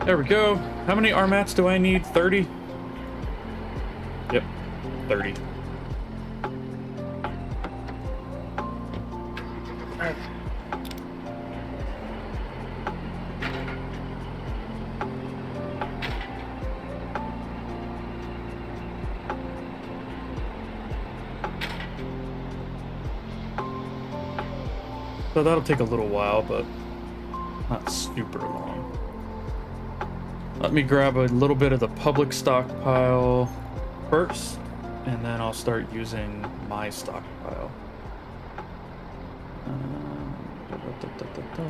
Speaker 1: There we go. How many armats do I need? 30? Yep, 30. So that'll take a little while, but not super long. Let me grab a little bit of the public stockpile first, and then I'll start using my stockpile. Uh, Da-da-da-da-da-da.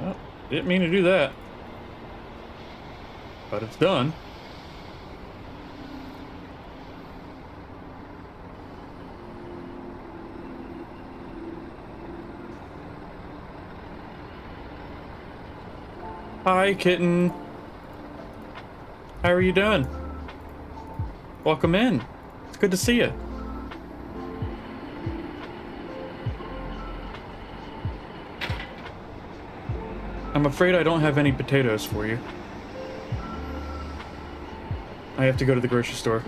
Speaker 1: Oh, didn't mean to do that. But it's done. Hi, kitten. How are you doing? Welcome in. It's good to see you. I'm I'm afraid I don't have any potatoes for you. I have to go to the grocery store.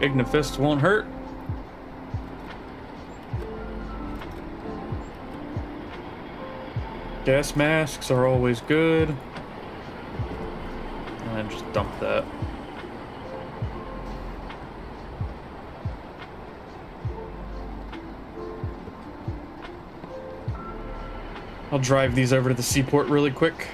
Speaker 1: Ignifists won't hurt. Gas masks are always good. And just dump that. I'll drive these over to the seaport really quick.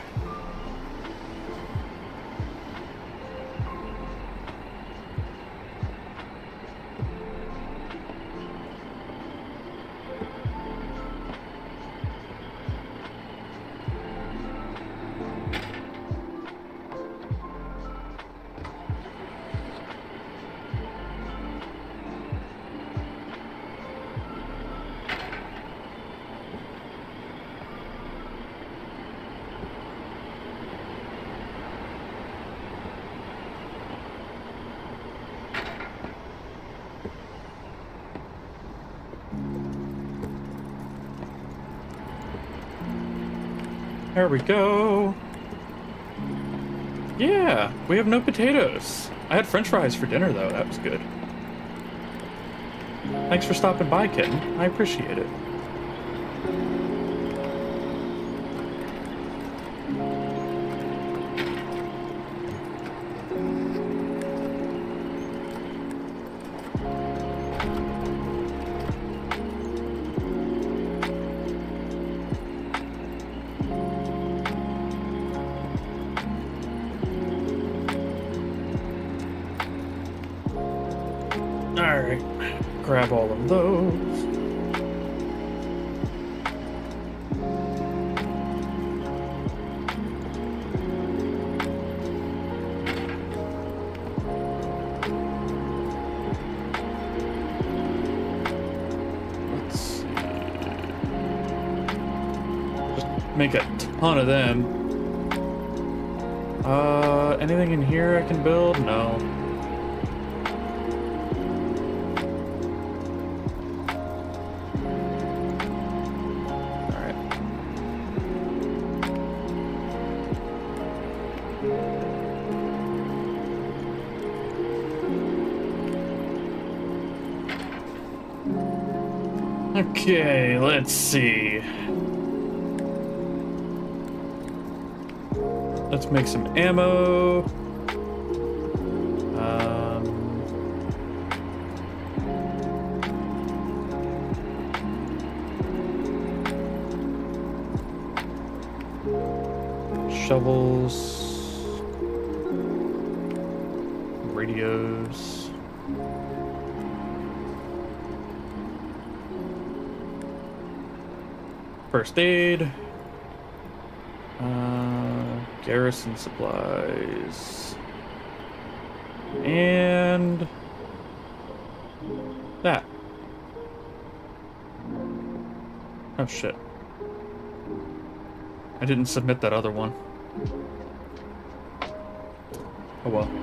Speaker 1: There we go. Yeah, we have no potatoes. I had french fries for dinner, though. That was good. Thanks for stopping by, kitten. I appreciate it. Of them. Make some ammo. Um, shovels, radios. First aid. Garrison supplies. And that. Oh shit. I didn't submit that other one. Oh well.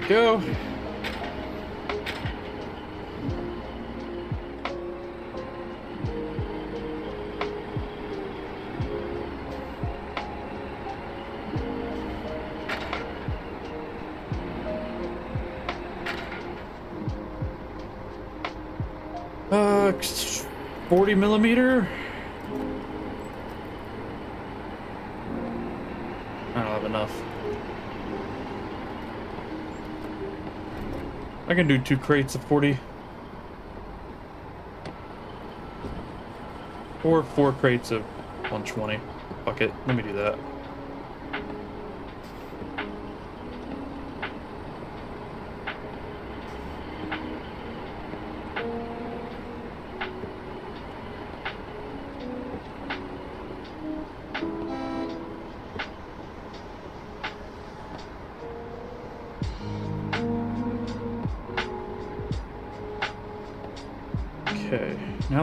Speaker 1: we go. Uh, 40 millimeter can do two crates of 40. Or four crates of 120. Fuck it, let me do that.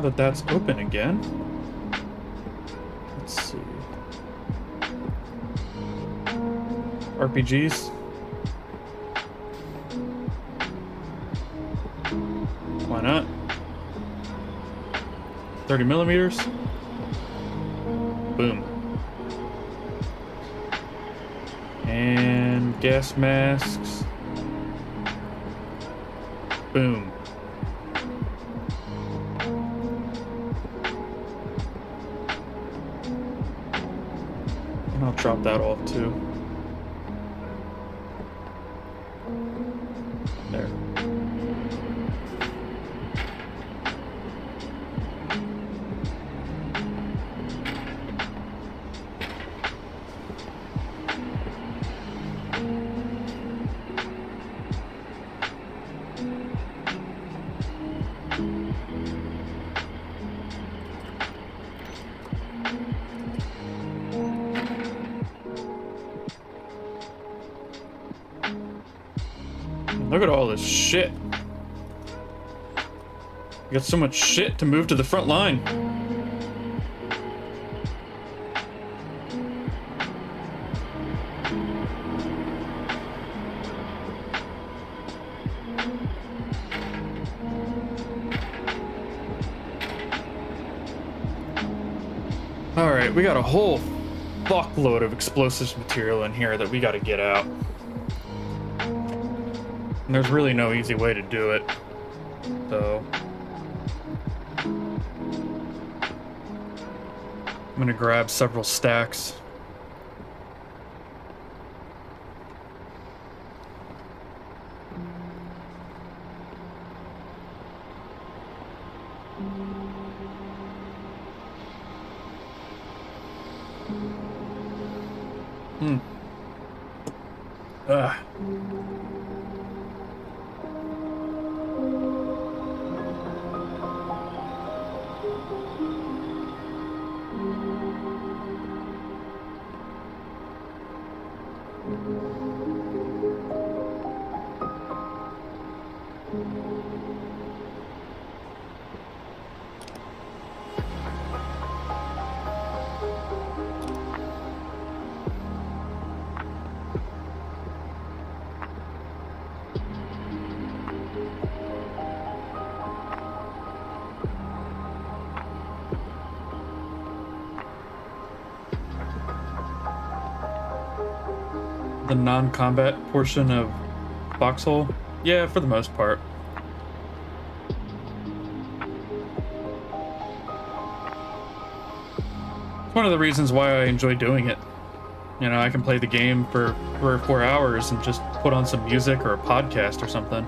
Speaker 1: That that's open again, let's see. RPGs. Why not? 30 millimeters. Boom. And gas masks. Boom. Too. So much shit to move to the front line. Alright, we got a whole fuckload of explosives material in here that we gotta get out. And there's really no easy way to do it. Gonna grab several stacks. Non-combat portion of Foxhole? Yeah, for the most part. It's one of the reasons why I enjoy doing it. You know, I can play the game for three or four hours and just put on some music or a podcast or something.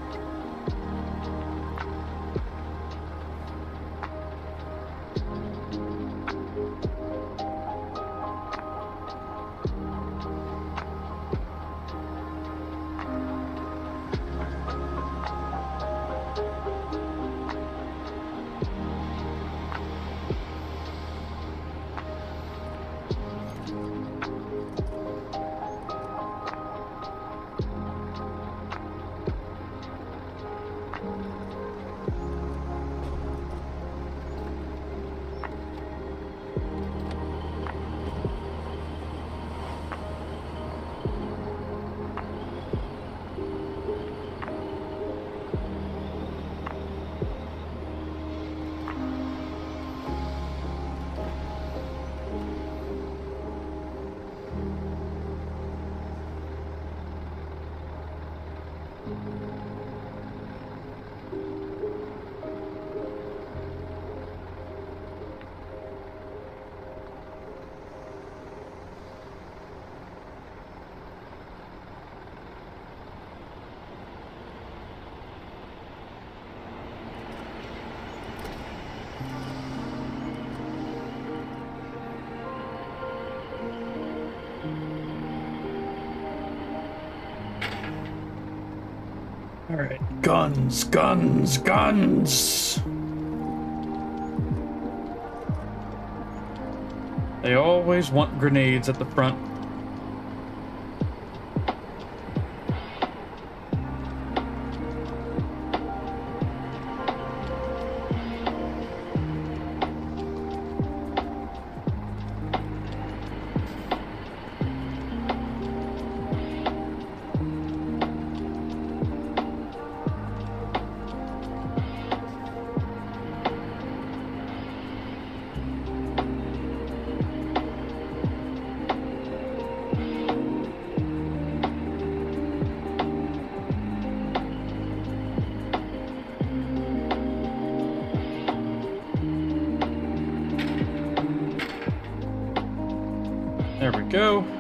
Speaker 1: Guns, guns, guns. They always want grenades at the front. Go.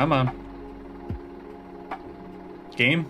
Speaker 1: Come on. Game?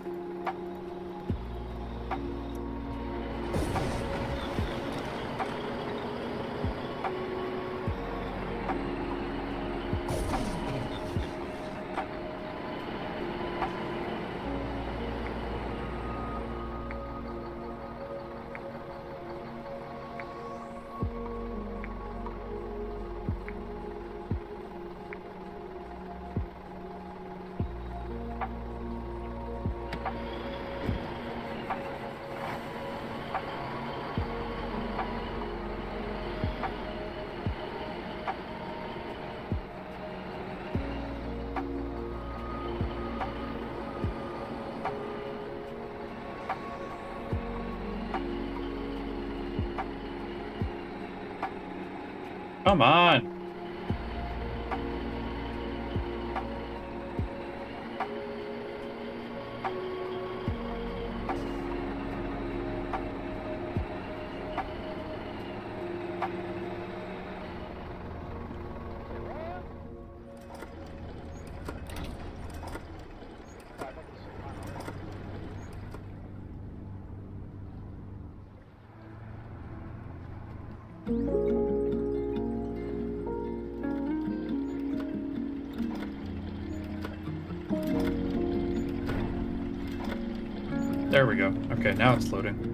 Speaker 1: Okay, now it's loading.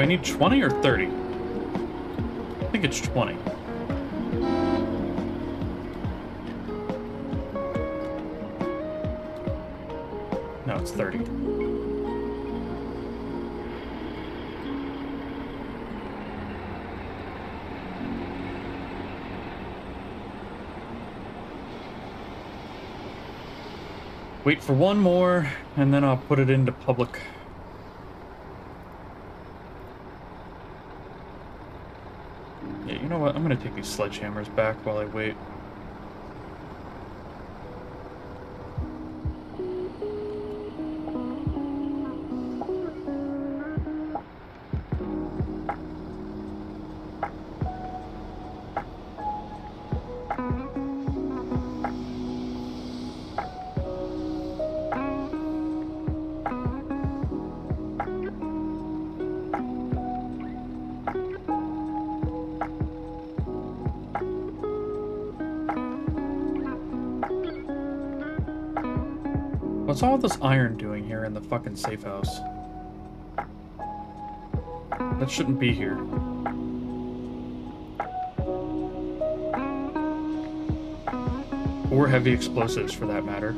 Speaker 1: Do I need 20 or 30? I think it's 20. No, it's 30. Wait for one more, and then I'll put it into public. Yeah, you know what? I'm gonna take these sledgehammers back while I wait. What's all this iron doing here in the fucking safe house? That shouldn't be here. Or heavy explosives, for that matter.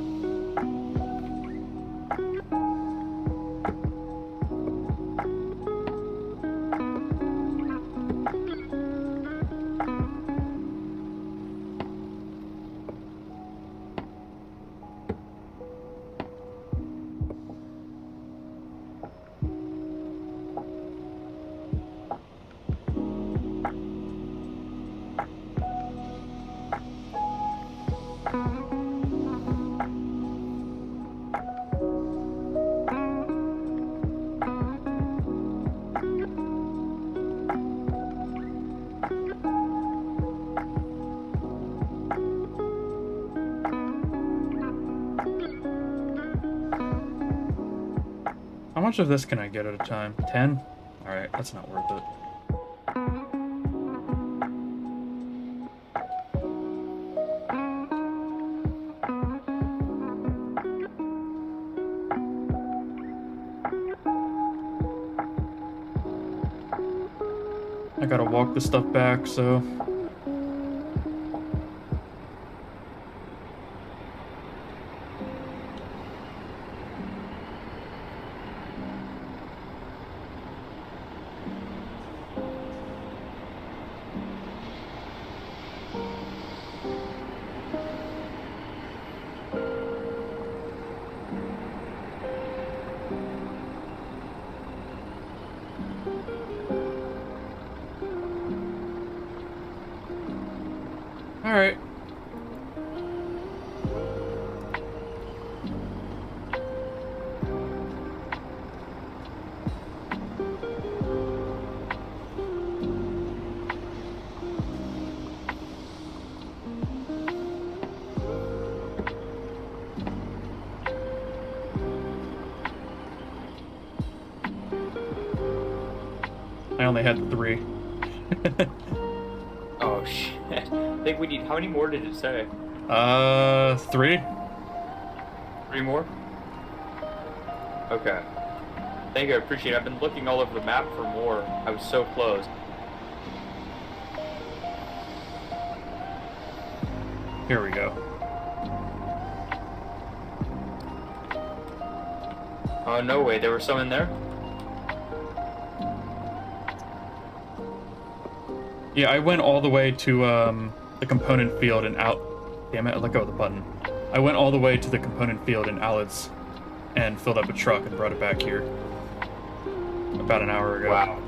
Speaker 1: Much of this can I get at a time? 10? Alright, that's not worth it. I gotta walk the stuff back, so...
Speaker 6: many more did it say?
Speaker 1: Uh, three?
Speaker 6: Three more? Okay. Thank you, I appreciate it. I've been looking all over the map for more. I was so close.
Speaker 1: Here we go.
Speaker 6: Oh, no way. There were some in there?
Speaker 1: Yeah, I went all the way to um, the component field and out. Damn it, I let go of the button. I went all the way to the component field in Allod's and filled up a truck and brought it back here. About an hour ago.
Speaker 6: Wow.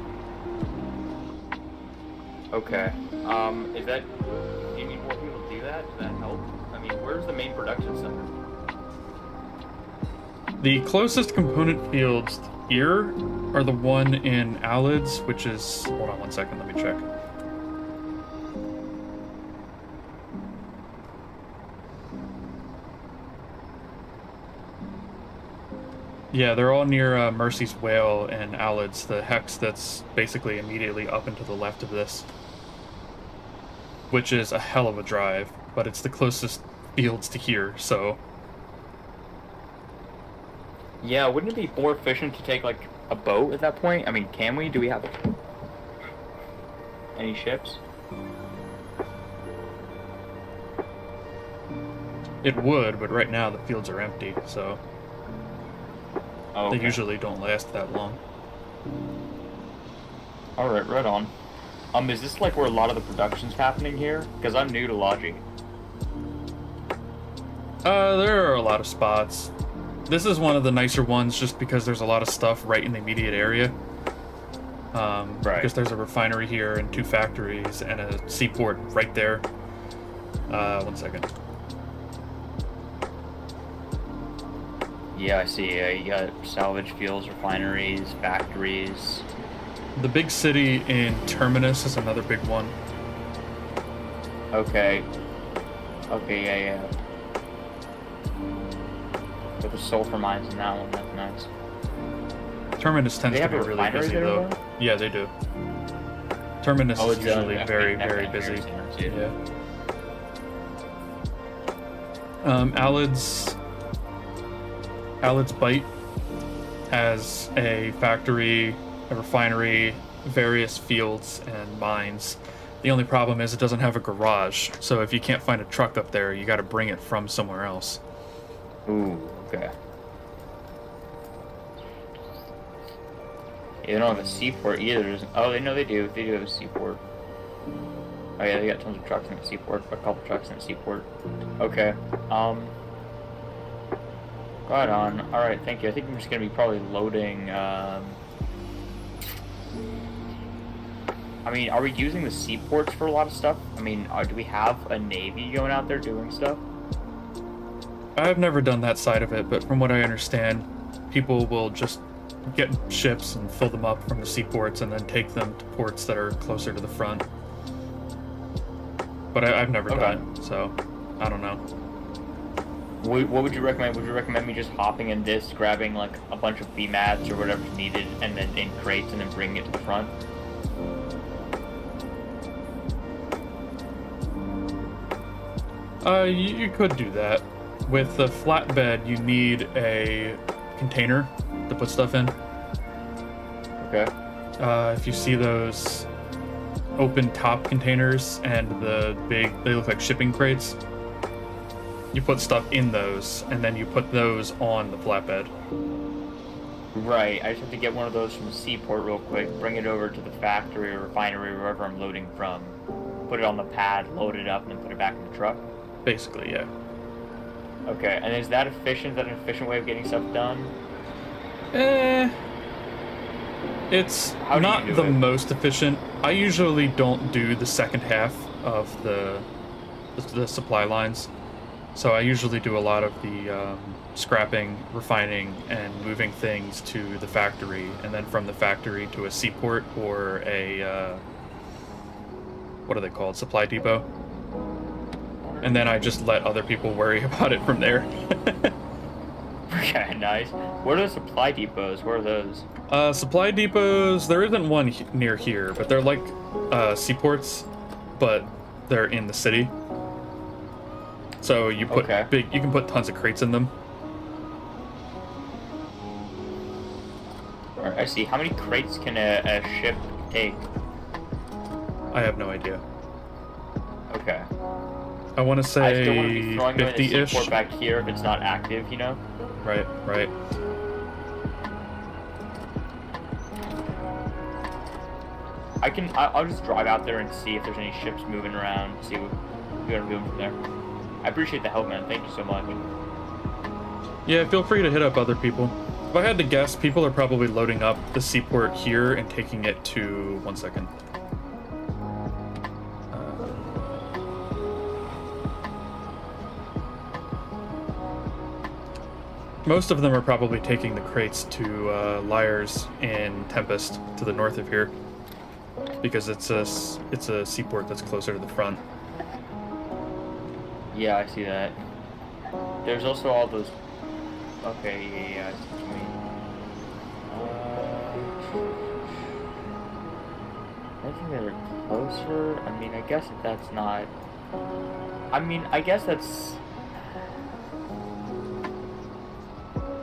Speaker 6: Okay. Um, is that Do you need more people to do that? Does that help? I mean, where's the main production center?
Speaker 1: The closest component fields here are the one in Allod's, which is. Hold on one second, let me check. Yeah, they're all near uh, Mercy's Wail and Allod's, the hex that's basically immediately up and to the left of this. Which is a hell of a drive, but it's the closest fields to here, so
Speaker 6: Yeah, wouldn't it be more efficient to take like a boat at that point? I mean, can we? Do we have any ships?
Speaker 1: it would, but right now the fields are empty, so
Speaker 6: Oh,
Speaker 1: they usually don't last that long.
Speaker 6: All right, right on. Um, is this like where a lot of the production's happening here? Because I'm new to Logi.
Speaker 1: Uh, there are a lot of spots. This is one of the nicer ones just because there's a lot of stuff right in the immediate area. Um,
Speaker 6: Right.
Speaker 1: Because there's a refinery here and two factories and a seaport right there. Uh, one second.
Speaker 6: Yeah, I see. Uh, you got salvage fuels, refineries, factories.
Speaker 1: The big city in Terminus is another big one.
Speaker 6: Okay. Okay, yeah, yeah. But the sulfur mines in that one, that's nice.
Speaker 1: Terminus tends to be really busy though. Yeah, they do. Terminus
Speaker 6: Oh,
Speaker 1: is
Speaker 6: it's, uh,
Speaker 1: usually very, very busy. Yeah. Um, Allod's. Allod's Bight has a factory, a refinery, various fields and mines. The only problem is it doesn't have a garage, so if you can't find a truck up there, you got to bring it from somewhere else.
Speaker 6: Ooh, okay. They don't have a seaport either. Oh, they know they do. They do have a seaport. Oh yeah, they got tons of trucks in the seaport. A couple trucks in the seaport. Okay. Um. Right on. All right. Thank you. I think I'm just gonna be probably loading. Um. I mean, are we using the seaports for a lot of stuff? I mean, uh, do we have a navy going out there doing stuff?
Speaker 1: I've never done that side of it, but from what I understand, people will just get ships and fill them up from the seaports and then take them to ports that are closer to the front. But I, I've never
Speaker 6: Okay.
Speaker 1: done it, so I don't know.
Speaker 6: What, what would you recommend? Would you recommend me just hopping in this, grabbing like a bunch of B mats or whatever's needed, and then in crates, and then bringing it to the front?
Speaker 1: Uh, you, you could do that. With the flatbed, you need a container to put stuff in.
Speaker 6: Okay.
Speaker 1: Uh, if you see those open top containers and the big, they look like shipping crates. You put stuff in those, and then you put those on the flatbed.
Speaker 6: Right. I just have to get one of those from the seaport real quick, bring it over to the factory or refinery, wherever I'm loading from, put it on the pad, load it up, and then put it back in the truck.
Speaker 1: Basically, yeah.
Speaker 6: Okay. And is that efficient? Is that an efficient way of getting stuff done?
Speaker 1: Eh. It's
Speaker 6: How
Speaker 1: not the
Speaker 6: it?
Speaker 1: most efficient. I usually don't do the second half of the the, the supply lines. So I usually do a lot of the um, scrapping, refining, and moving things to the factory, and then from the factory to a seaport or a uh, what are they called? Supply depot. And then I just let other people worry about it from there.
Speaker 6: Okay. Nice. What are the supply depots? Where are those?
Speaker 1: Uh, supply depots. There isn't one near here, but they're like uh, seaports, but they're in the city. So you put
Speaker 6: Okay.
Speaker 1: big. You can put tons of crates in them.
Speaker 6: I see. How many crates can a, a ship take?
Speaker 1: I have no idea.
Speaker 6: Okay.
Speaker 1: I want to
Speaker 6: I still want to be
Speaker 1: say
Speaker 6: throwing them in the
Speaker 1: fifty-ish.
Speaker 6: back here if it's not active, you know?
Speaker 1: Right, right.
Speaker 6: I can. I, I'll just drive out there and see if there's any ships moving around. See what we gotta do from there. I appreciate the help, man. Thank you so much.
Speaker 1: Yeah, feel free to hit up other people. If I had to guess, people are probably loading up the seaport here and taking it to... One second. Uh, most of them are probably taking the crates to uh, Liars and Tempest to the north of here because it's a it's a seaport that's closer to the front.
Speaker 6: Yeah, I see that. There's also all those. Okay, yeah, yeah, I see what you mean. Uh, I think they're closer. I mean, I guess that's not. I mean, I guess that's.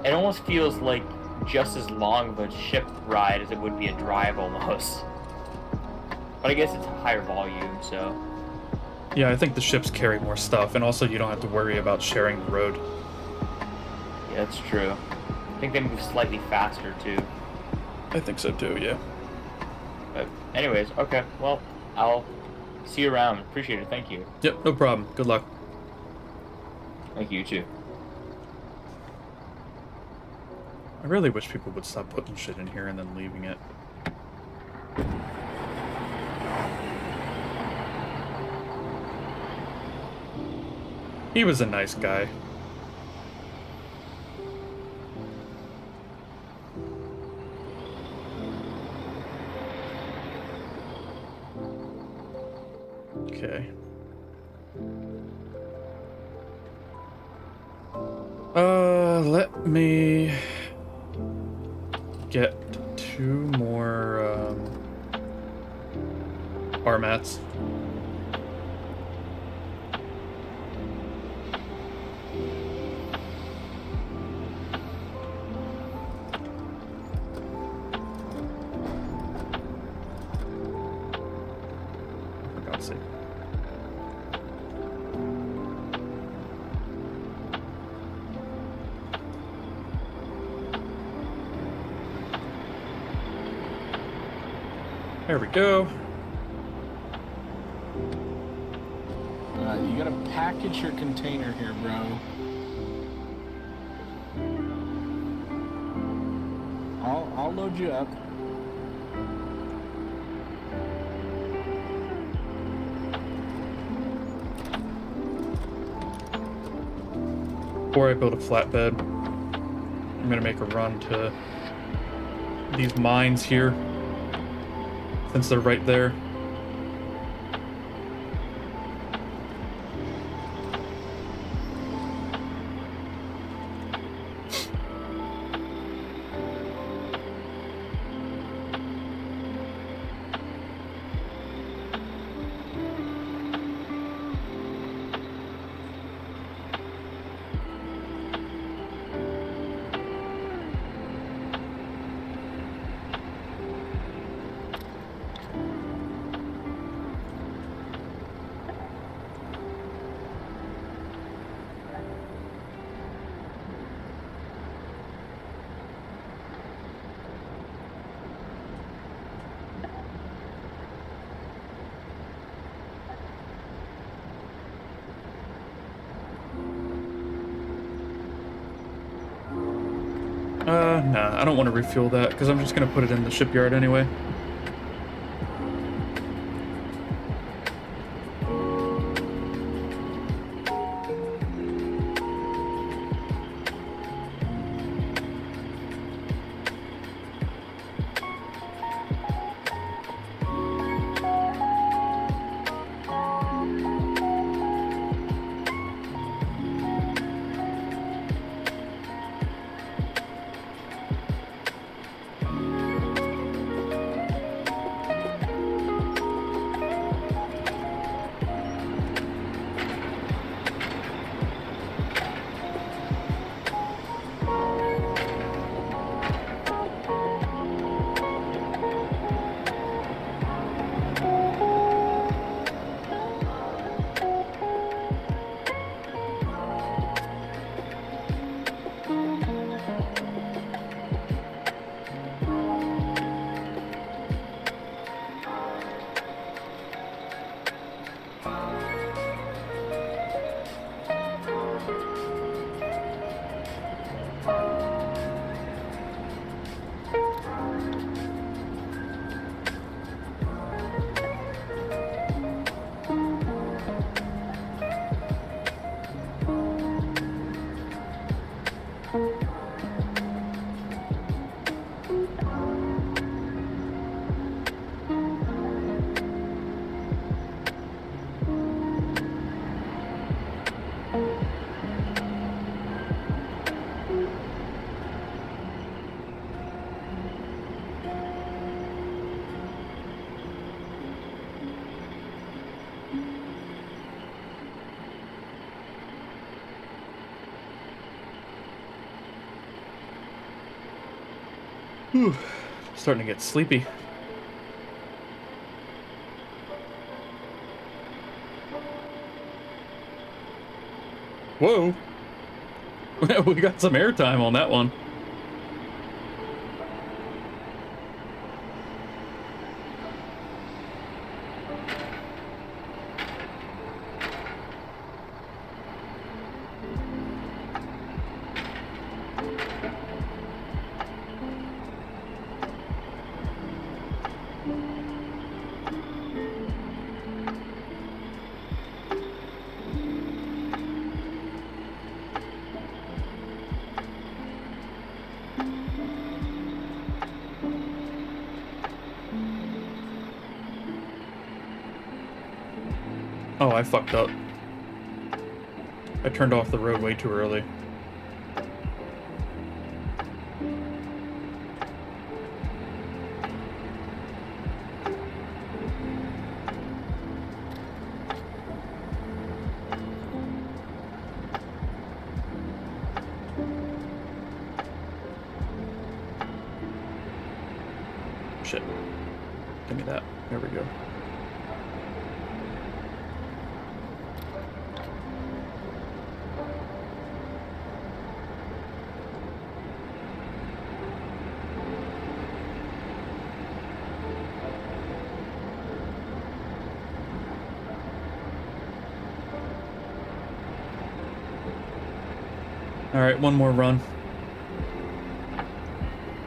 Speaker 6: It almost feels like just as long of a ship ride as it would be a drive almost. But I guess it's a higher volume, so.
Speaker 1: Yeah, I think the ships carry more stuff, and also you don't have to worry about sharing the road.
Speaker 6: Yeah, that's true. I think they move slightly faster too.
Speaker 1: I think so too. Yeah.
Speaker 6: But anyways, okay. Well, I'll see you around. Appreciate it. Thank you.
Speaker 1: Yep. No problem. Good luck.
Speaker 6: Thank you you too.
Speaker 1: I really wish people would stop putting shit in here and then leaving it. He was a nice guy. Go.
Speaker 7: Uh, you gotta package your container here, bro. I'll, I'll load you up.
Speaker 1: Before I build a flatbed, I'm gonna make a run to these mines here, since they're right there. Want to refuel that because I'm just gonna put it in the shipyard anyway. Whew. Starting to get sleepy. Whoa. we got some airtime on that one. Fucked up. I turned off the road way too early. One more run.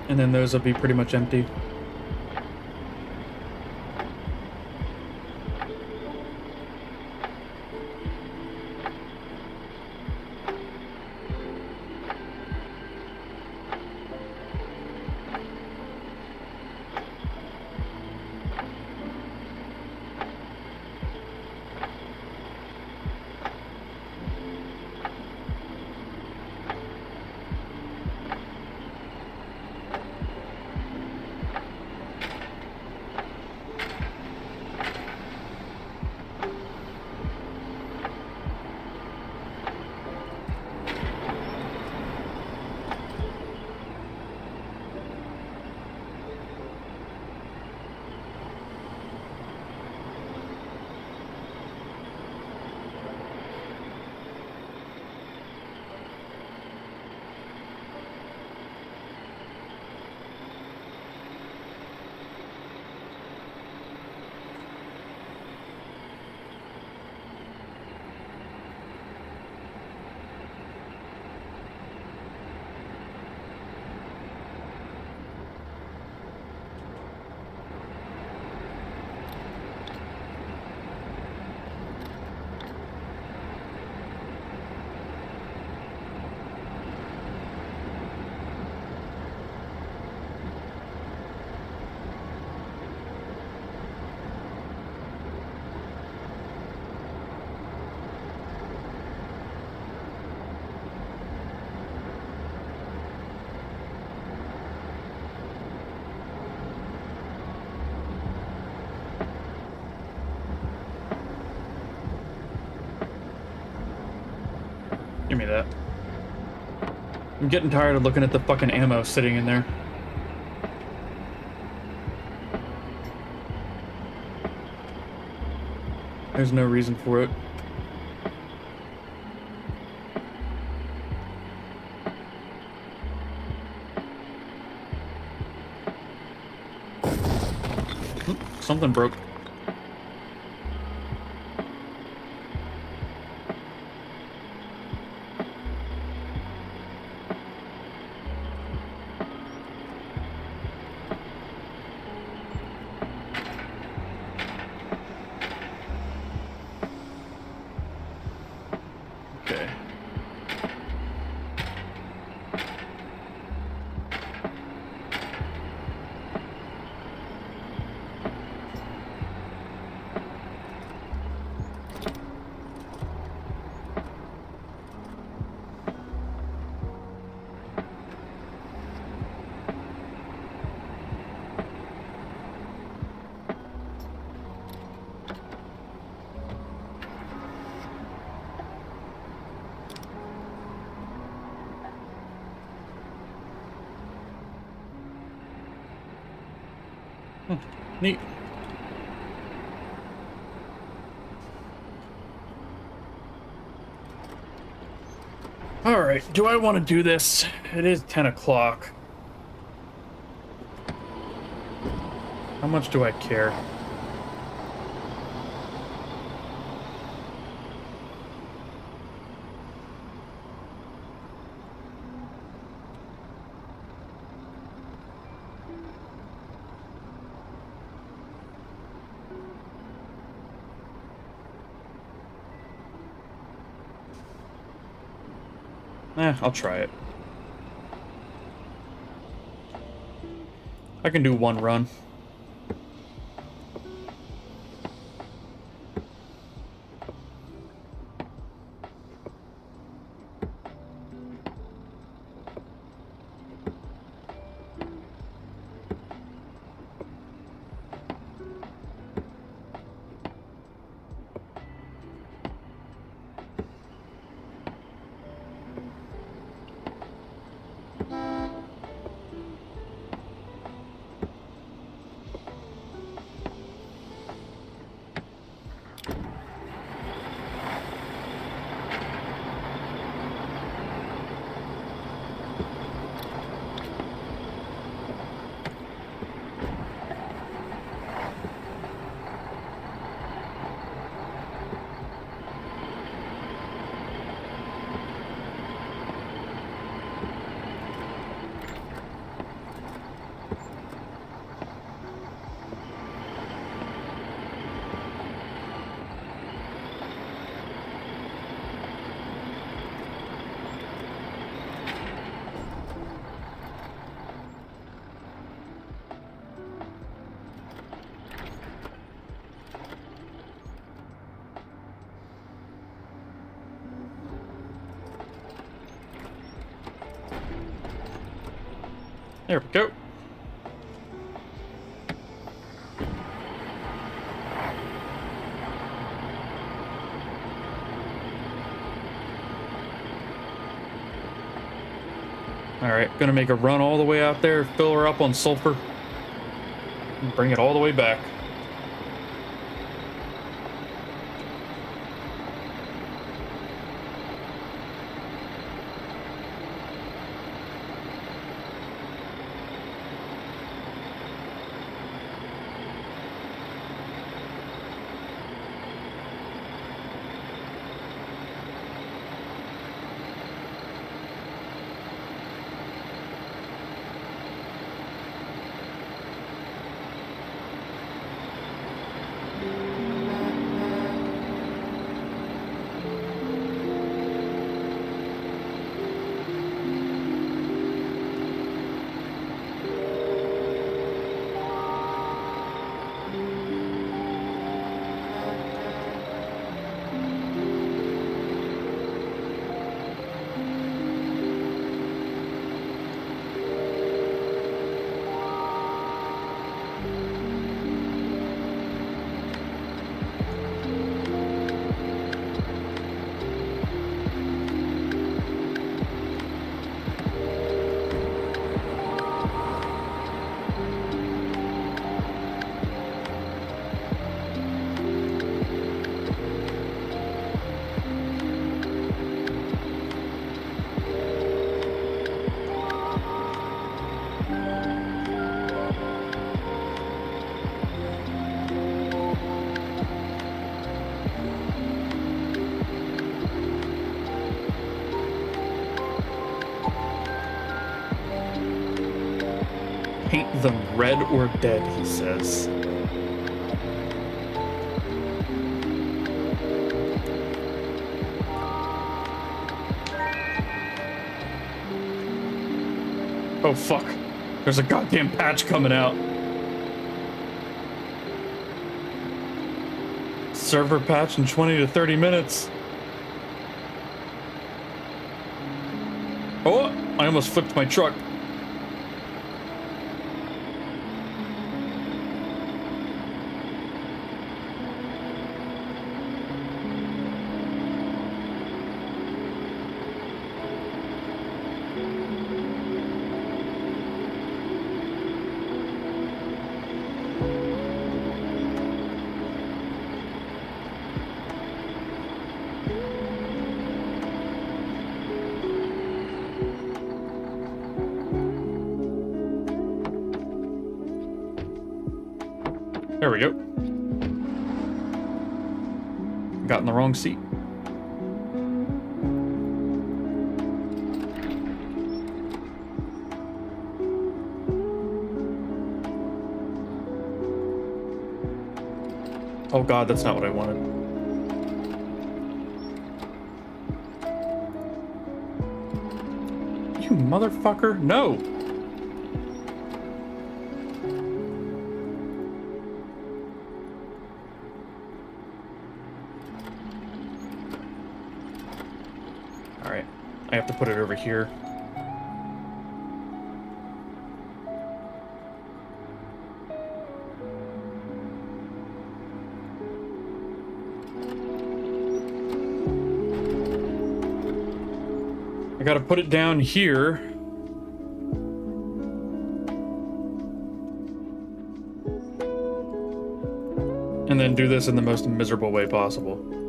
Speaker 1: And then those will be pretty much empty. I'm getting tired of looking at the fucking ammo sitting in there. There's no reason for it. Something broke. Neat. All right, do I want to do this? It is 10 o'clock. How much do I care? Eh, I'll try it. I can do one run. There we go. Alright, gonna make a run all the way out there, fill her up on sulfur, and bring it all the way back. Or dead, he says. Oh fuck. There's a goddamn patch coming out. Server patch in 20 to 30 minutes. Oh, I almost flipped my truck. There we go. Got in the wrong seat. Oh god, that's not what I wanted. You motherfucker, no! Put it over here. I gotta put it down here. And then do this in the most miserable way possible.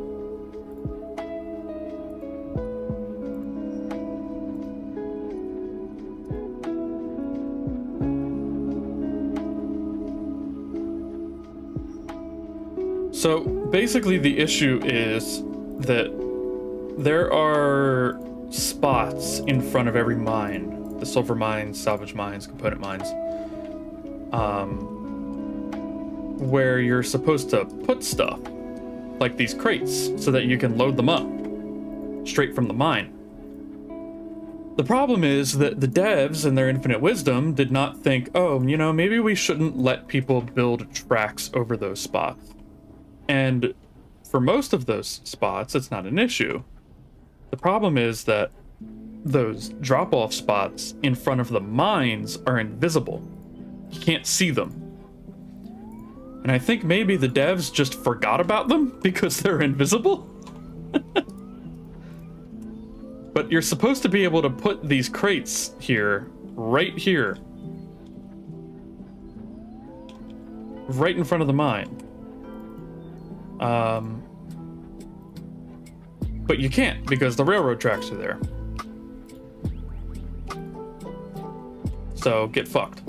Speaker 1: So basically, the issue is that there are spots in front of every mine the silver mines, salvage mines, component mines um, where you're supposed to put stuff, like these crates, so that you can load them up straight from the mine. The problem is that the devs, in their infinite wisdom, did not think, oh, you know, maybe we shouldn't let people build tracks over those spots. And for most of those spots, it's not an issue. The problem is that those drop off spots in front of the mines are invisible. You can't see them. And I think maybe the devs just forgot about them because they're invisible. but you're supposed to be able to put these crates here, right here. Right in front of the mine. Um, but you can't because the railroad tracks are there. So get fucked.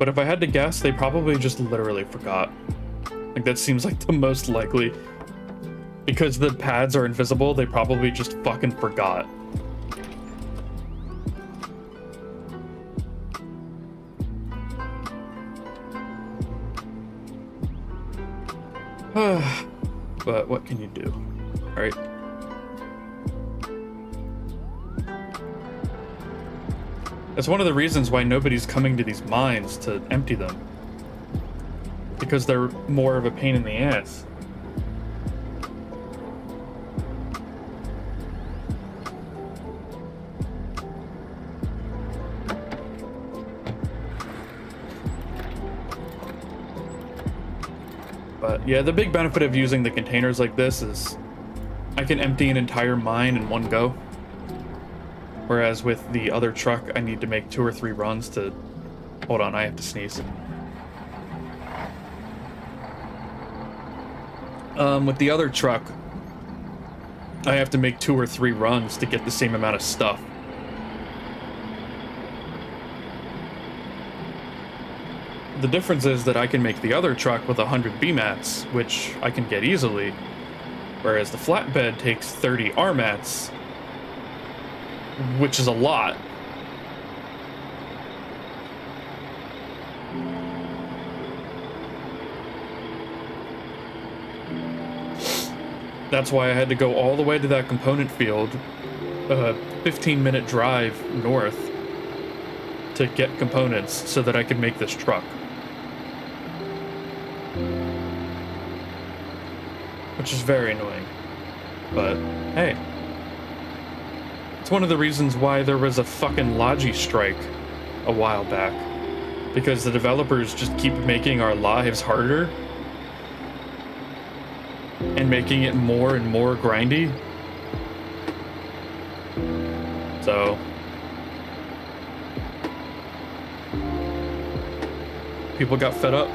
Speaker 1: But if I had to guess, they probably just literally forgot. Like, that seems like the most likely. Because the pads are invisible, they probably just fucking forgot. but what can you do? Alright. That's one of the reasons why nobody's coming to these mines to empty them. Because they're more of a pain in the ass. But yeah, the big benefit of using the containers like this is I can empty an entire mine in one go. Whereas with the other truck, I need to make two or three runs to... Hold on, I have to sneeze. Um, with the other truck, I have to make two or three runs to get the same amount of stuff. The difference is that I can make the other truck with 100 BMATs, which I can get easily, whereas the flatbed takes 30 RMATs, which is a lot. That's why I had to go all the way to that component field, a 15 minute drive north, to get components so that I could make this truck. Which is very annoying. But, hey. One of the reasons why there was a fucking Logi strike a while back. Because the developers just keep making our lives harder and making it more and more grindy. So. People got fed up.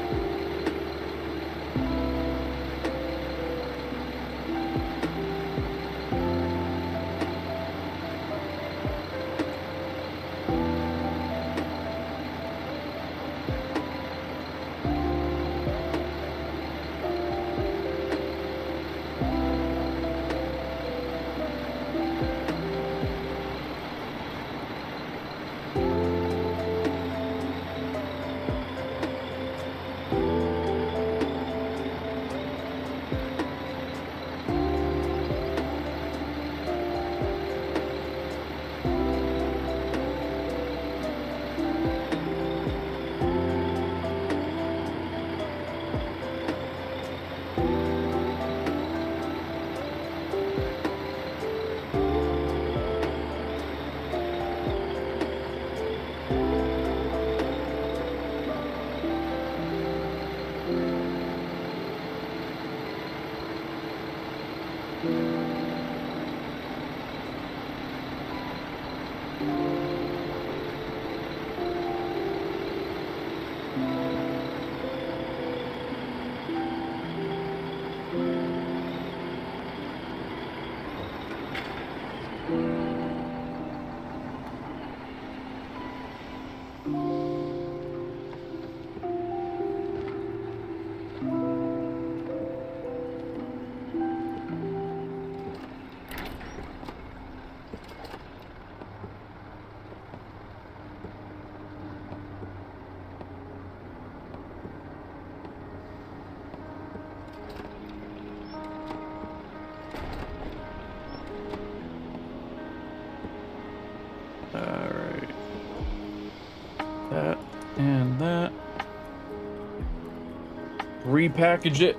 Speaker 1: Repackage it.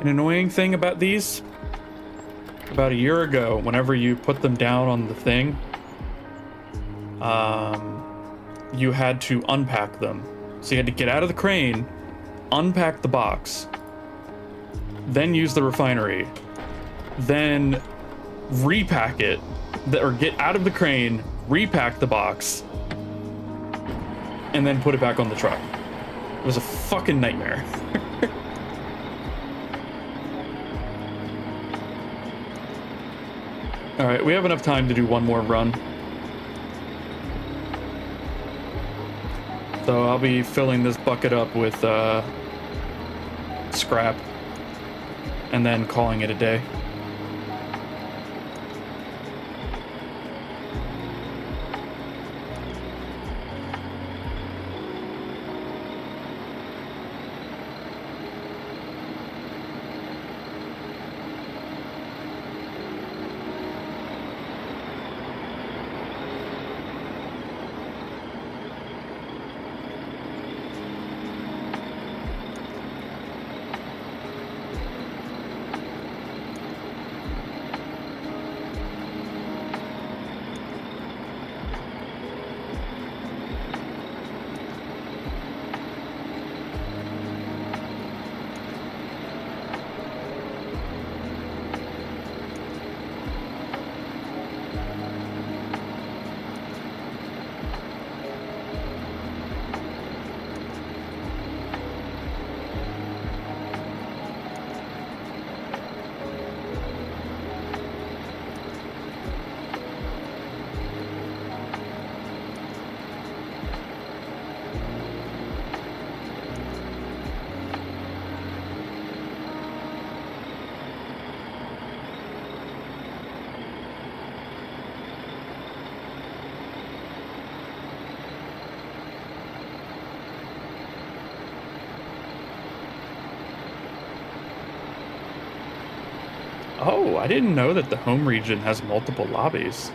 Speaker 1: An annoying thing about these, about a year ago, whenever you put them down on the thing, um, you had to unpack them. So you had to get out of the crane, unpack the box, then use the refinery, then repack it, or get out of the crane, repack the box, and then put it back on the truck. It was a fucking nightmare. All right, we have enough time to do one more run. So I'll be filling this bucket up with uh, scrap and then calling it a day. I didn't know that the home region has multiple lobbies.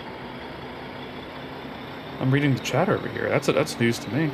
Speaker 1: I'm reading the chat over here. That's that's news to me.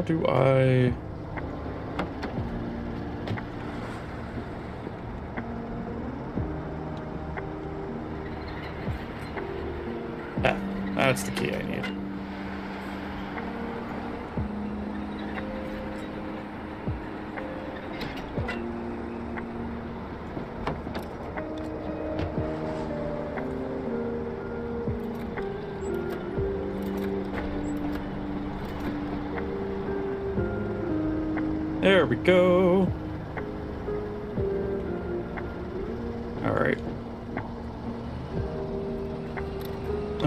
Speaker 1: How do I... Ah, that's the key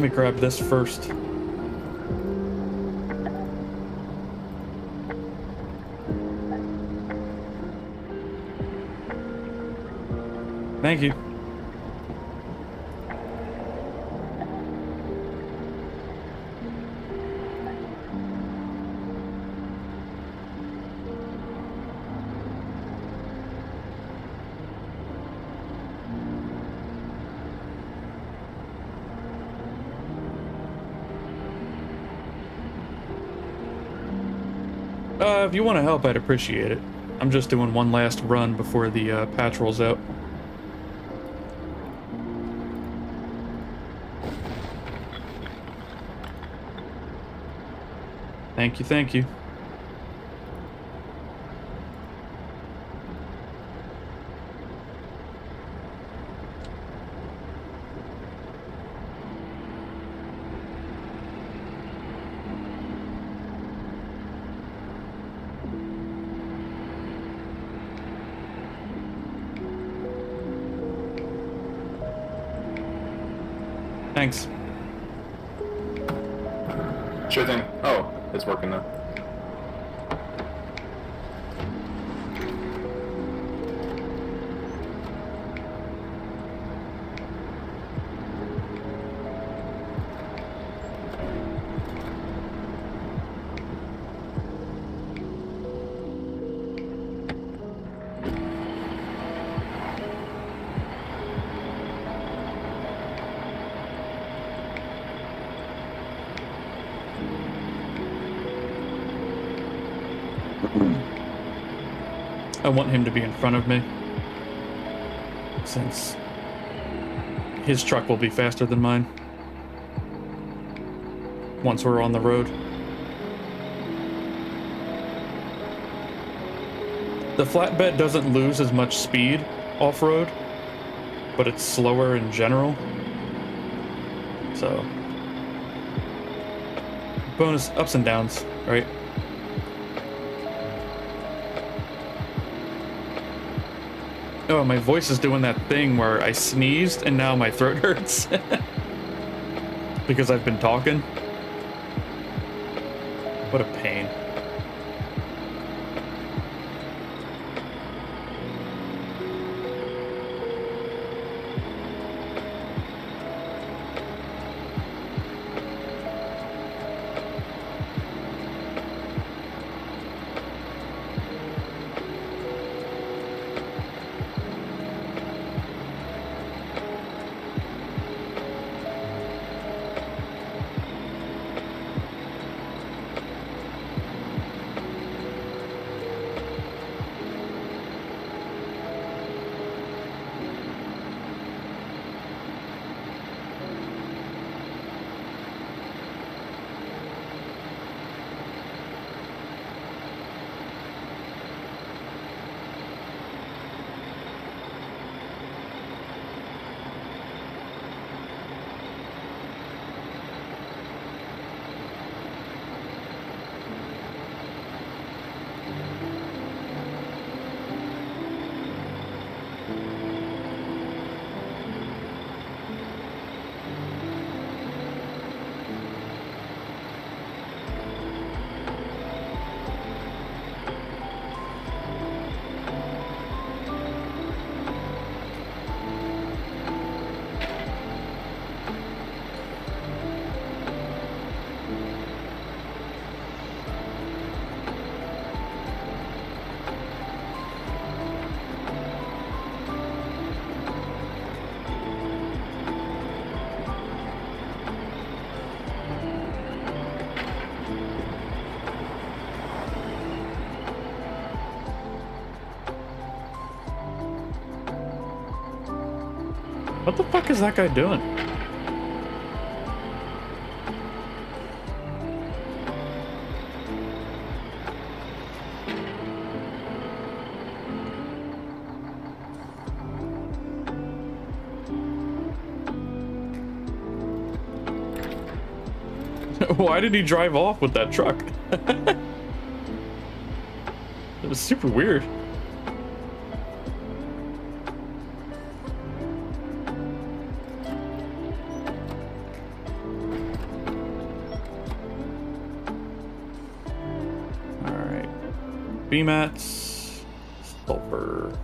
Speaker 1: Let me grab this first. If you want to help, I'd appreciate it. I'm just doing one last run before the uh, patch rolls out. Thank you, thank you. Thanks.
Speaker 8: Sure thing. Oh, it's working now.
Speaker 1: Want him to be in front of me. Since his truck will be faster than mine. Once we're on the road. The flatbed doesn't lose as much speed off-road, but it's slower in general. So, bonus ups and downs, right? Oh, my voice is doing that thing where I sneezed and now my throat hurts. because I've been talking. What a pain. What the fuck is that guy doing? Why did he drive off with that truck? it was super weird. BMATs. Sulfur.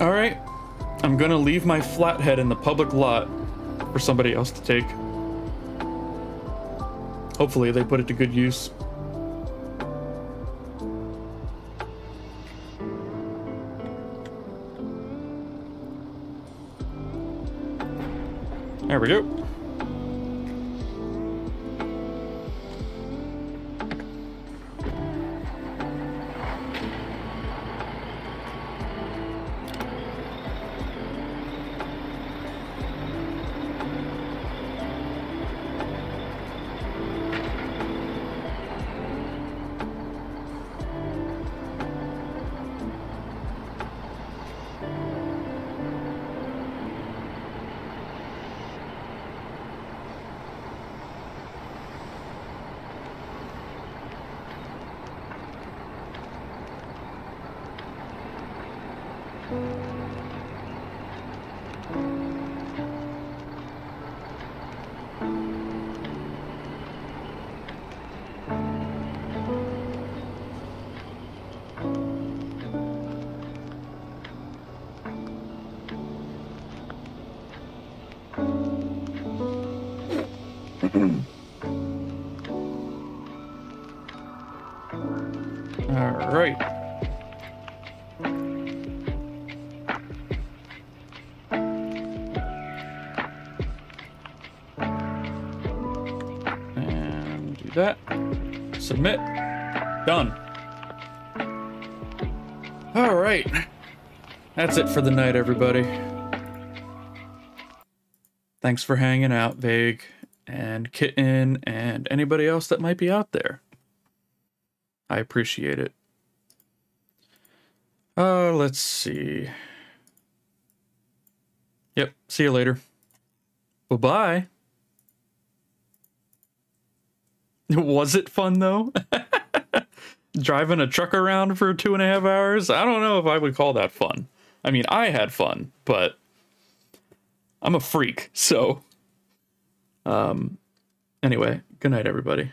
Speaker 1: Alright. I'm gonna leave my flatbed in the public lot for somebody else to take. Hopefully they put it to good use. That's it for the night, everybody. Thanks for hanging out, Vague, and Kitten, and anybody else that might be out there. I appreciate it. Uh, let's see. Yep, see you later. Bye bye. Was it fun though? Driving a truck around for two and a half hours? I don't know if I would call that fun. I mean, I had fun, but I'm a freak, so. Um, anyway, good night, everybody.